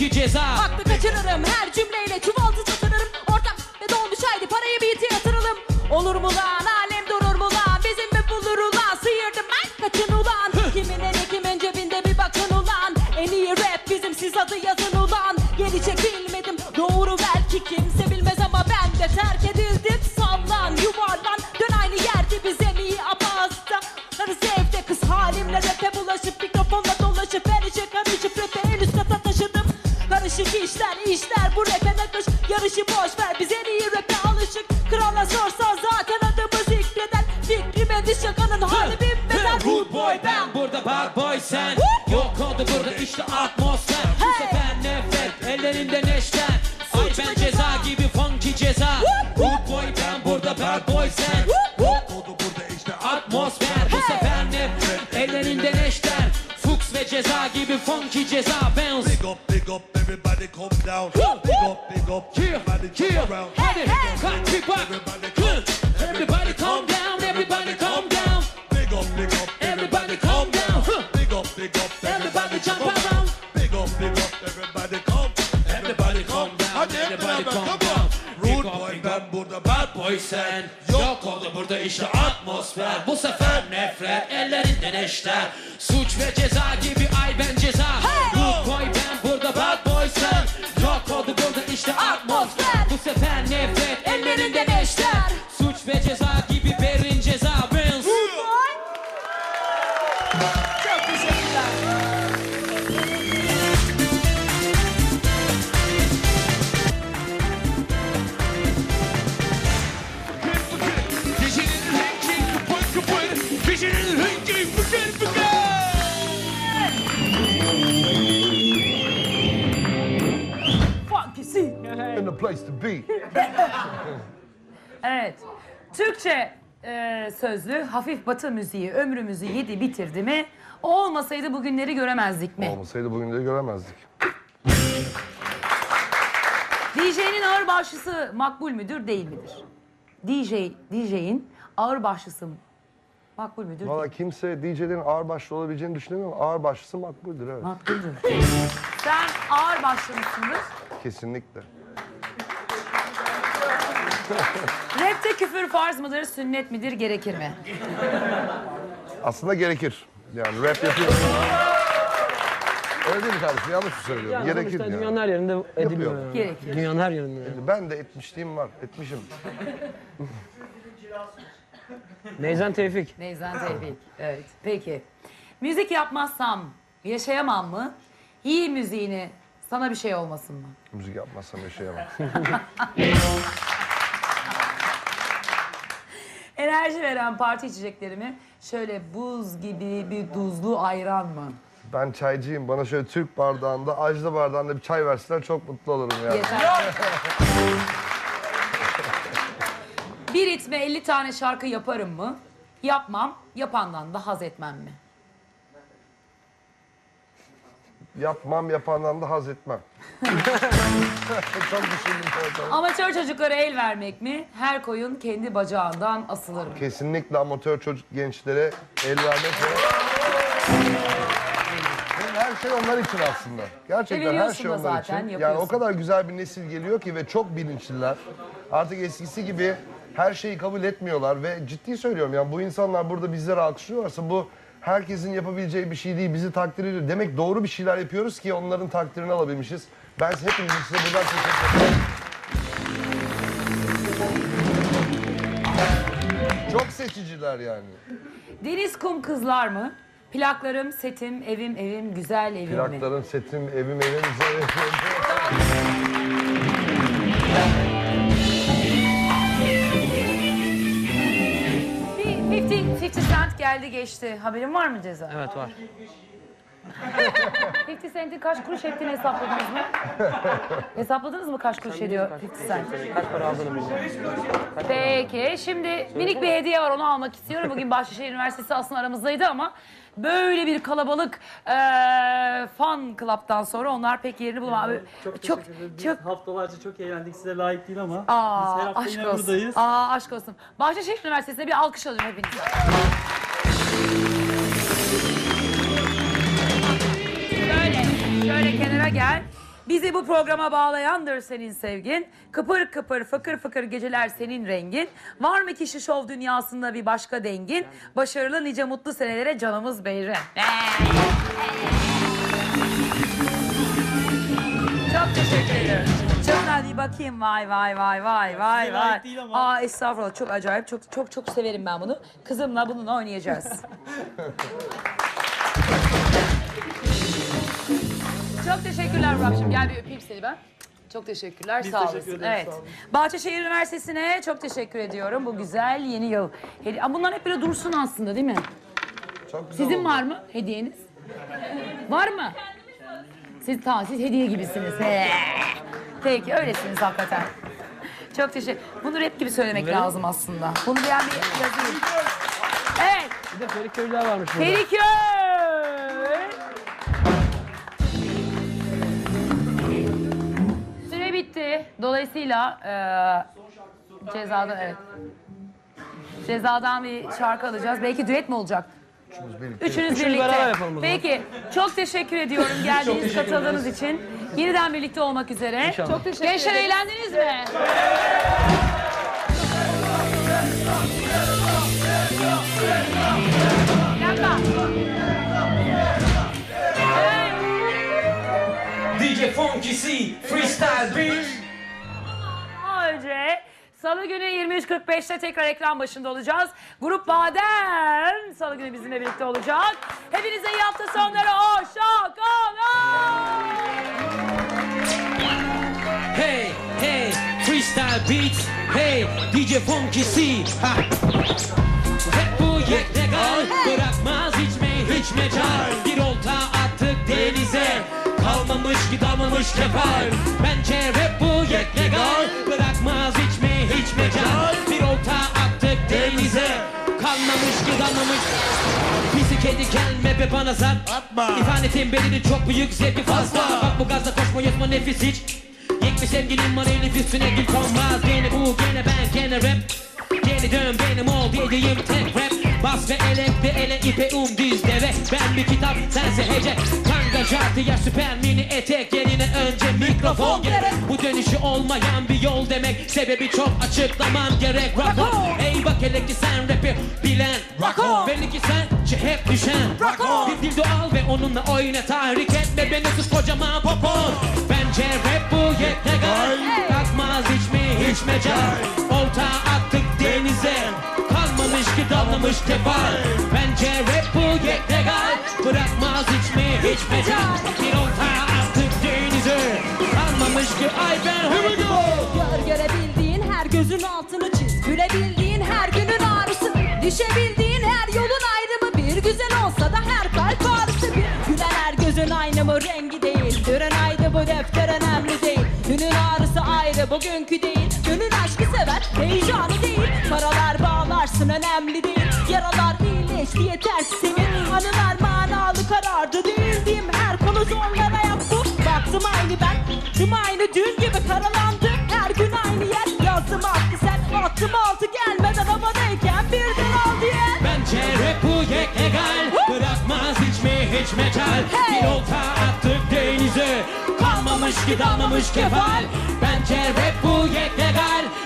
funky ceza. Aklı kaçırırım her cümleyle çuvaldız ısınırım Ortak ve dolmuş haydi parayı bir yatıralım. Olur mu lan işler işler. Bu rap'e nakış yarışı boş ver. Biz en iyi rap'e alışık. Krala sorsan zaten adımız zikreder. Fikrim ediş şakanın hali bilmeden. Rude boy ben burada bad boy sen. Yok oldu burada işte atmosfer. Hey. bu sefer nefret ellerinde neşten ay ben ceza. gibi funky ceza. Rude boy ben burada bad boy sen. Yok oldu burada işte atmosfer. Hey. bu sefer nefret ellerinde neşten Fuchs ve ceza gibi funky ceza. Bounce down. Big up, big up, everybody jump around. Hadi, kalk bir bak. Everybody calm down, everybody calm down. Big up, big up, Everybody calm down. Big up, big up, Everybody jump around. Big up, big up, everybody come. Everybody calm down, Hadi hep everybody beraber, calm come down. on. Rude boy ben burada, bad boy sen. Yok oldu burada işte atmosfer. Bu sefer nefret ellerinden eşler Suç ve ceza gibi ay ben ceza Rude Evet. Türkçe e, sözlü hafif batı müziği ömrümüzü yedi bitirdi mi? O olmasaydı bugünleri göremezdik mi? Olmasaydı bugün de göremezdik. DJ'nin ağır başlısı makbul müdür değil midir? DJ, DJ'in ağır başlısı makbul müdür Valla kimse DJ'lerin ağır başlı olabileceğini düşünemiyor ama ağır başlısı makbuldür evet. Makbuldür. Sen ağır başlı mısındır? Kesinlikle. Rapte küfür farz mıdır, sünnet midir, gerekir mi? Aslında gerekir. Yani rap yapıyor. Öyle değil mi kardeşim? Yanlış mı söylüyorum? Yani gerekir sonuçta yani. dünyanın her yerinde ediliyor. Yapıyor. yani. Gerekir. Dünyanın her yerinde. yani. Ben de etmişliğim var. Etmişim. Neyzen Tevfik. Neyzen Tevfik. Evet. Peki. Müzik yapmazsam yaşayamam mı? İyi müziğini sana bir şey olmasın mı? Müzik yapmazsam yaşayamam. Enerji veren parti içeceklerimi şöyle buz gibi bir tuzlu ayran mı? Ben çaycıyım. Bana şöyle Türk bardağında, Ajda bardağında bir çay verseler çok mutlu olurum yani. Yeter. bir ritme 50 tane şarkı yaparım mı? Yapmam. Yapandan da haz etmem mi? Yapmam yapandan da haz etmem. çok düşündüm. zaten. Amatör çocuklara el vermek mi? Her koyun kendi bacağından asılır mı? Kesinlikle amatör çocuk gençlere el vermek ve... Her şey onlar için aslında. Gerçekten her şey da onlar zaten, için. Yani o kadar güzel bir nesil geliyor ki ve çok bilinçliler. Artık eskisi gibi her şeyi kabul etmiyorlar ve ciddi söylüyorum yani bu insanlar burada bizleri alkışlıyorlarsa bu herkesin yapabileceği bir şey değil. Bizi takdir ediyor. Demek doğru bir şeyler yapıyoruz ki onların takdirini alabilmişiz. Ben hepinizin size buradan teşekkür ederim. Çok seçiciler yani. Deniz kum kızlar mı? Plaklarım, setim, evim, evim, güzel evim mi? Plaklarım, setim, evim, evim, güzel Bir 50, 50 Cent geldi geçti. Haberin var mı ceza? Evet var. 50 Cent'in kaç kuruş ettiğini hesapladınız mı? Hesapladınız mı kaç kuruş ediyor 50 Cent? Kaç para aldığını bilmiyorum. Peki şimdi minik bir hediye var onu almak istiyorum. Bugün Bahçeşehir Üniversitesi aslında aramızdaydı ama böyle bir kalabalık eee fan club'tan sonra onlar pek yerini bulamadı. Çok çok, çok haftalarca çok eğlendik. Size layık değil ama Aa, biz her hafta aşk yine olsun. buradayız. Aa, aşk olsun. Bahçeşehir Üniversitesi'ne bir alkış alıyorum hepinize. Şöyle, şöyle kenara gel. Bizi bu programa bağlayandır senin sevgin. Kıpır kıpır fıkır fıkır geceler senin rengin. Var mı kişi şov dünyasında bir başka dengin? Başarılı nice mutlu senelere canımız beyre. Çok teşekkür ederim. Çok hadi bakayım vay vay vay vay vay Size vay. layık değil ama. Aa estağfurullah çok acayip çok çok çok severim ben bunu. Kızımla bununla oynayacağız. çok teşekkürler Burak'cığım. Gel bir öpeyim seni ben. Çok teşekkürler. Biz sağ teşekkür olasın. ederiz, Evet. sağ olun. Bahçeşehir Üniversitesi'ne çok teşekkür ediyorum. Bu güzel yeni yıl. Hedi- Aa, Bunlar hep böyle dursun aslında değil mi? Çok güzel Sizin oldu. var mı hediyeniz? Var mı? Siz tamam siz hediye gibisiniz. He. Peki öylesiniz hakikaten. Çok teşekkür. Bunu rap gibi söylemek lazım aslında. Bunu ben bir yazayım. Evet. Bir de Feriköylüler varmış burada. Feriköy. Dolayısıyla e, cezadan evet. Cezadan bir şarkı alacağız. Belki düet mi olacak? Üçünüz Üçünüz birlikte. beraber yapalım o zaman. Peki. Çok teşekkür ediyorum geldiğiniz, teşekkür katıldığınız için. Yeniden birlikte olmak üzere. İnşallah. Çok teşekkür Gençler eğlendiniz mi? DJ Funky C, Freestyle Beat. Önce Salı günü 23.45'te tekrar ekran başında olacağız. Grup Badem Salı günü bizimle birlikte olacak. Hepinize iyi hafta sonları. Hoşça kalın. Hey, hey, freestyle beats. Hey, DJ Funky C. Ha. Hep bu yek legal. Bırakmaz içmeyi hiç mecal. Bir olta attık denize. Kalmamış ki dalmamış kefal. Bence rap bu yek legal. Mecal. Bir olta attık denize. Kalmamış ki dalmamış Bizi kedi gelme be bana zar. Atma. İhanetin belini çok büyük zevki fazla. Bak bu gazla koşma yutma nefis hiç. Yek bir sevgilim var elif üstüne gül konmaz. Gene bu gene ben gene rap Geri dön benim ol dediğim tek rap. Bas ve elek de ele ipe um diz deve. Ben bir kitap sense hece. Kanga jartı ya süper mini etek. Yerine önce mikrofon gerek. Bu dönüşü olmayan bir yol demek. Sebebi çok açıklamam gerek. Rock on. Ey bak hele ki sen rapi bilen. Rock on. Belli ki sen hep düşen. Rock on. Bir dildo al ve onunla oyna tahrik etme beni. Sus kocaman popon. Bence rap bu yek legal Kalkmaz hiç mi hiç mecal Olta attık denize. Kalmamış ki damlamış kefal Bence rap bu yek legal Bırakmaz hiç mi hiç mecal Bir olta attık denize. Kalmamış ki ay ben here we go. Gör görebildiğin her gözün altını çiz. Gülebildiğin her günün ağrısı. Düşebildiğin her yolun ayrımı. Bir güzel olsa da her kalp ağrısı. Bir Gülen her gözün aynı mı? Rengi değil bugünkü değil. Gönül aşkı sever heyecanı değil. Karalar bağlarsın önemli değil. Yaralar iyileşti yeter senin Anılar manalı karardı Değildiğim her konu zorlara yaptı Baktım aynı ben Tüm aynı dün gibi karalandı Her gün aynı yer. Yazdım attı sen Attım altı gelmeden havadayken birden aldı yer Bence rap bu yek legal Bırakmaz hiç mi hiç mecal Bir olta denize Kalmamış ki dalmamış kefal Bence rap bu yek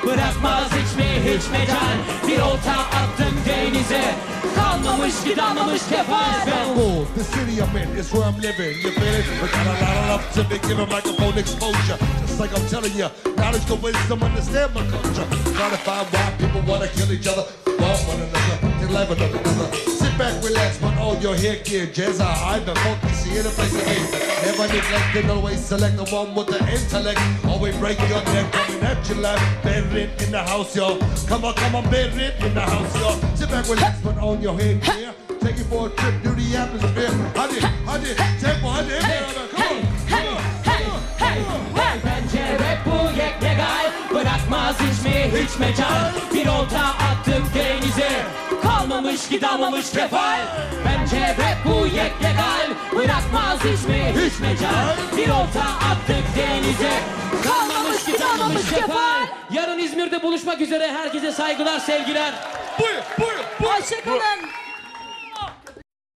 Bırakmaz hiç mi hiç mecal Bir olta attım denize Kalmamış ki dalmamış kefal Istanbul, the city I'm in, it's where I'm living. You feel it? We got a lot of love to be given microphone exposure. Like I'm telling you, knowledge, the wisdom, understand my culture. Trying to find why people wanna kill each other, love one another, to live another back, relax, put on your headgear, jazz out, I'm the funky, see in a place to be. Never neglected, always select the one with the intellect. Always break your neck, coming at your life. Buried in the house, y'all. Come on, come on, buried in the house, y'all. Sit back, relax, put on your headgear. Take you for a trip through the atmosphere. Hadi, hadi, tempo, hadi, come on, come on. Bence rap bu yek legal Bırakmaz hiç mi hiç mecal Bir olta attık denize Kalmamış ki dalmamış kefal. Bence rap bu yek legal Bırakmaz hiç mi hiç mecal Bir olta attık denize. Kalmamış ki dalmamış kefal. Yarın İzmir'de buluşmak üzere. Herkese saygılar sevgiler. Buyur, buyur, buyur. Hoşçakalın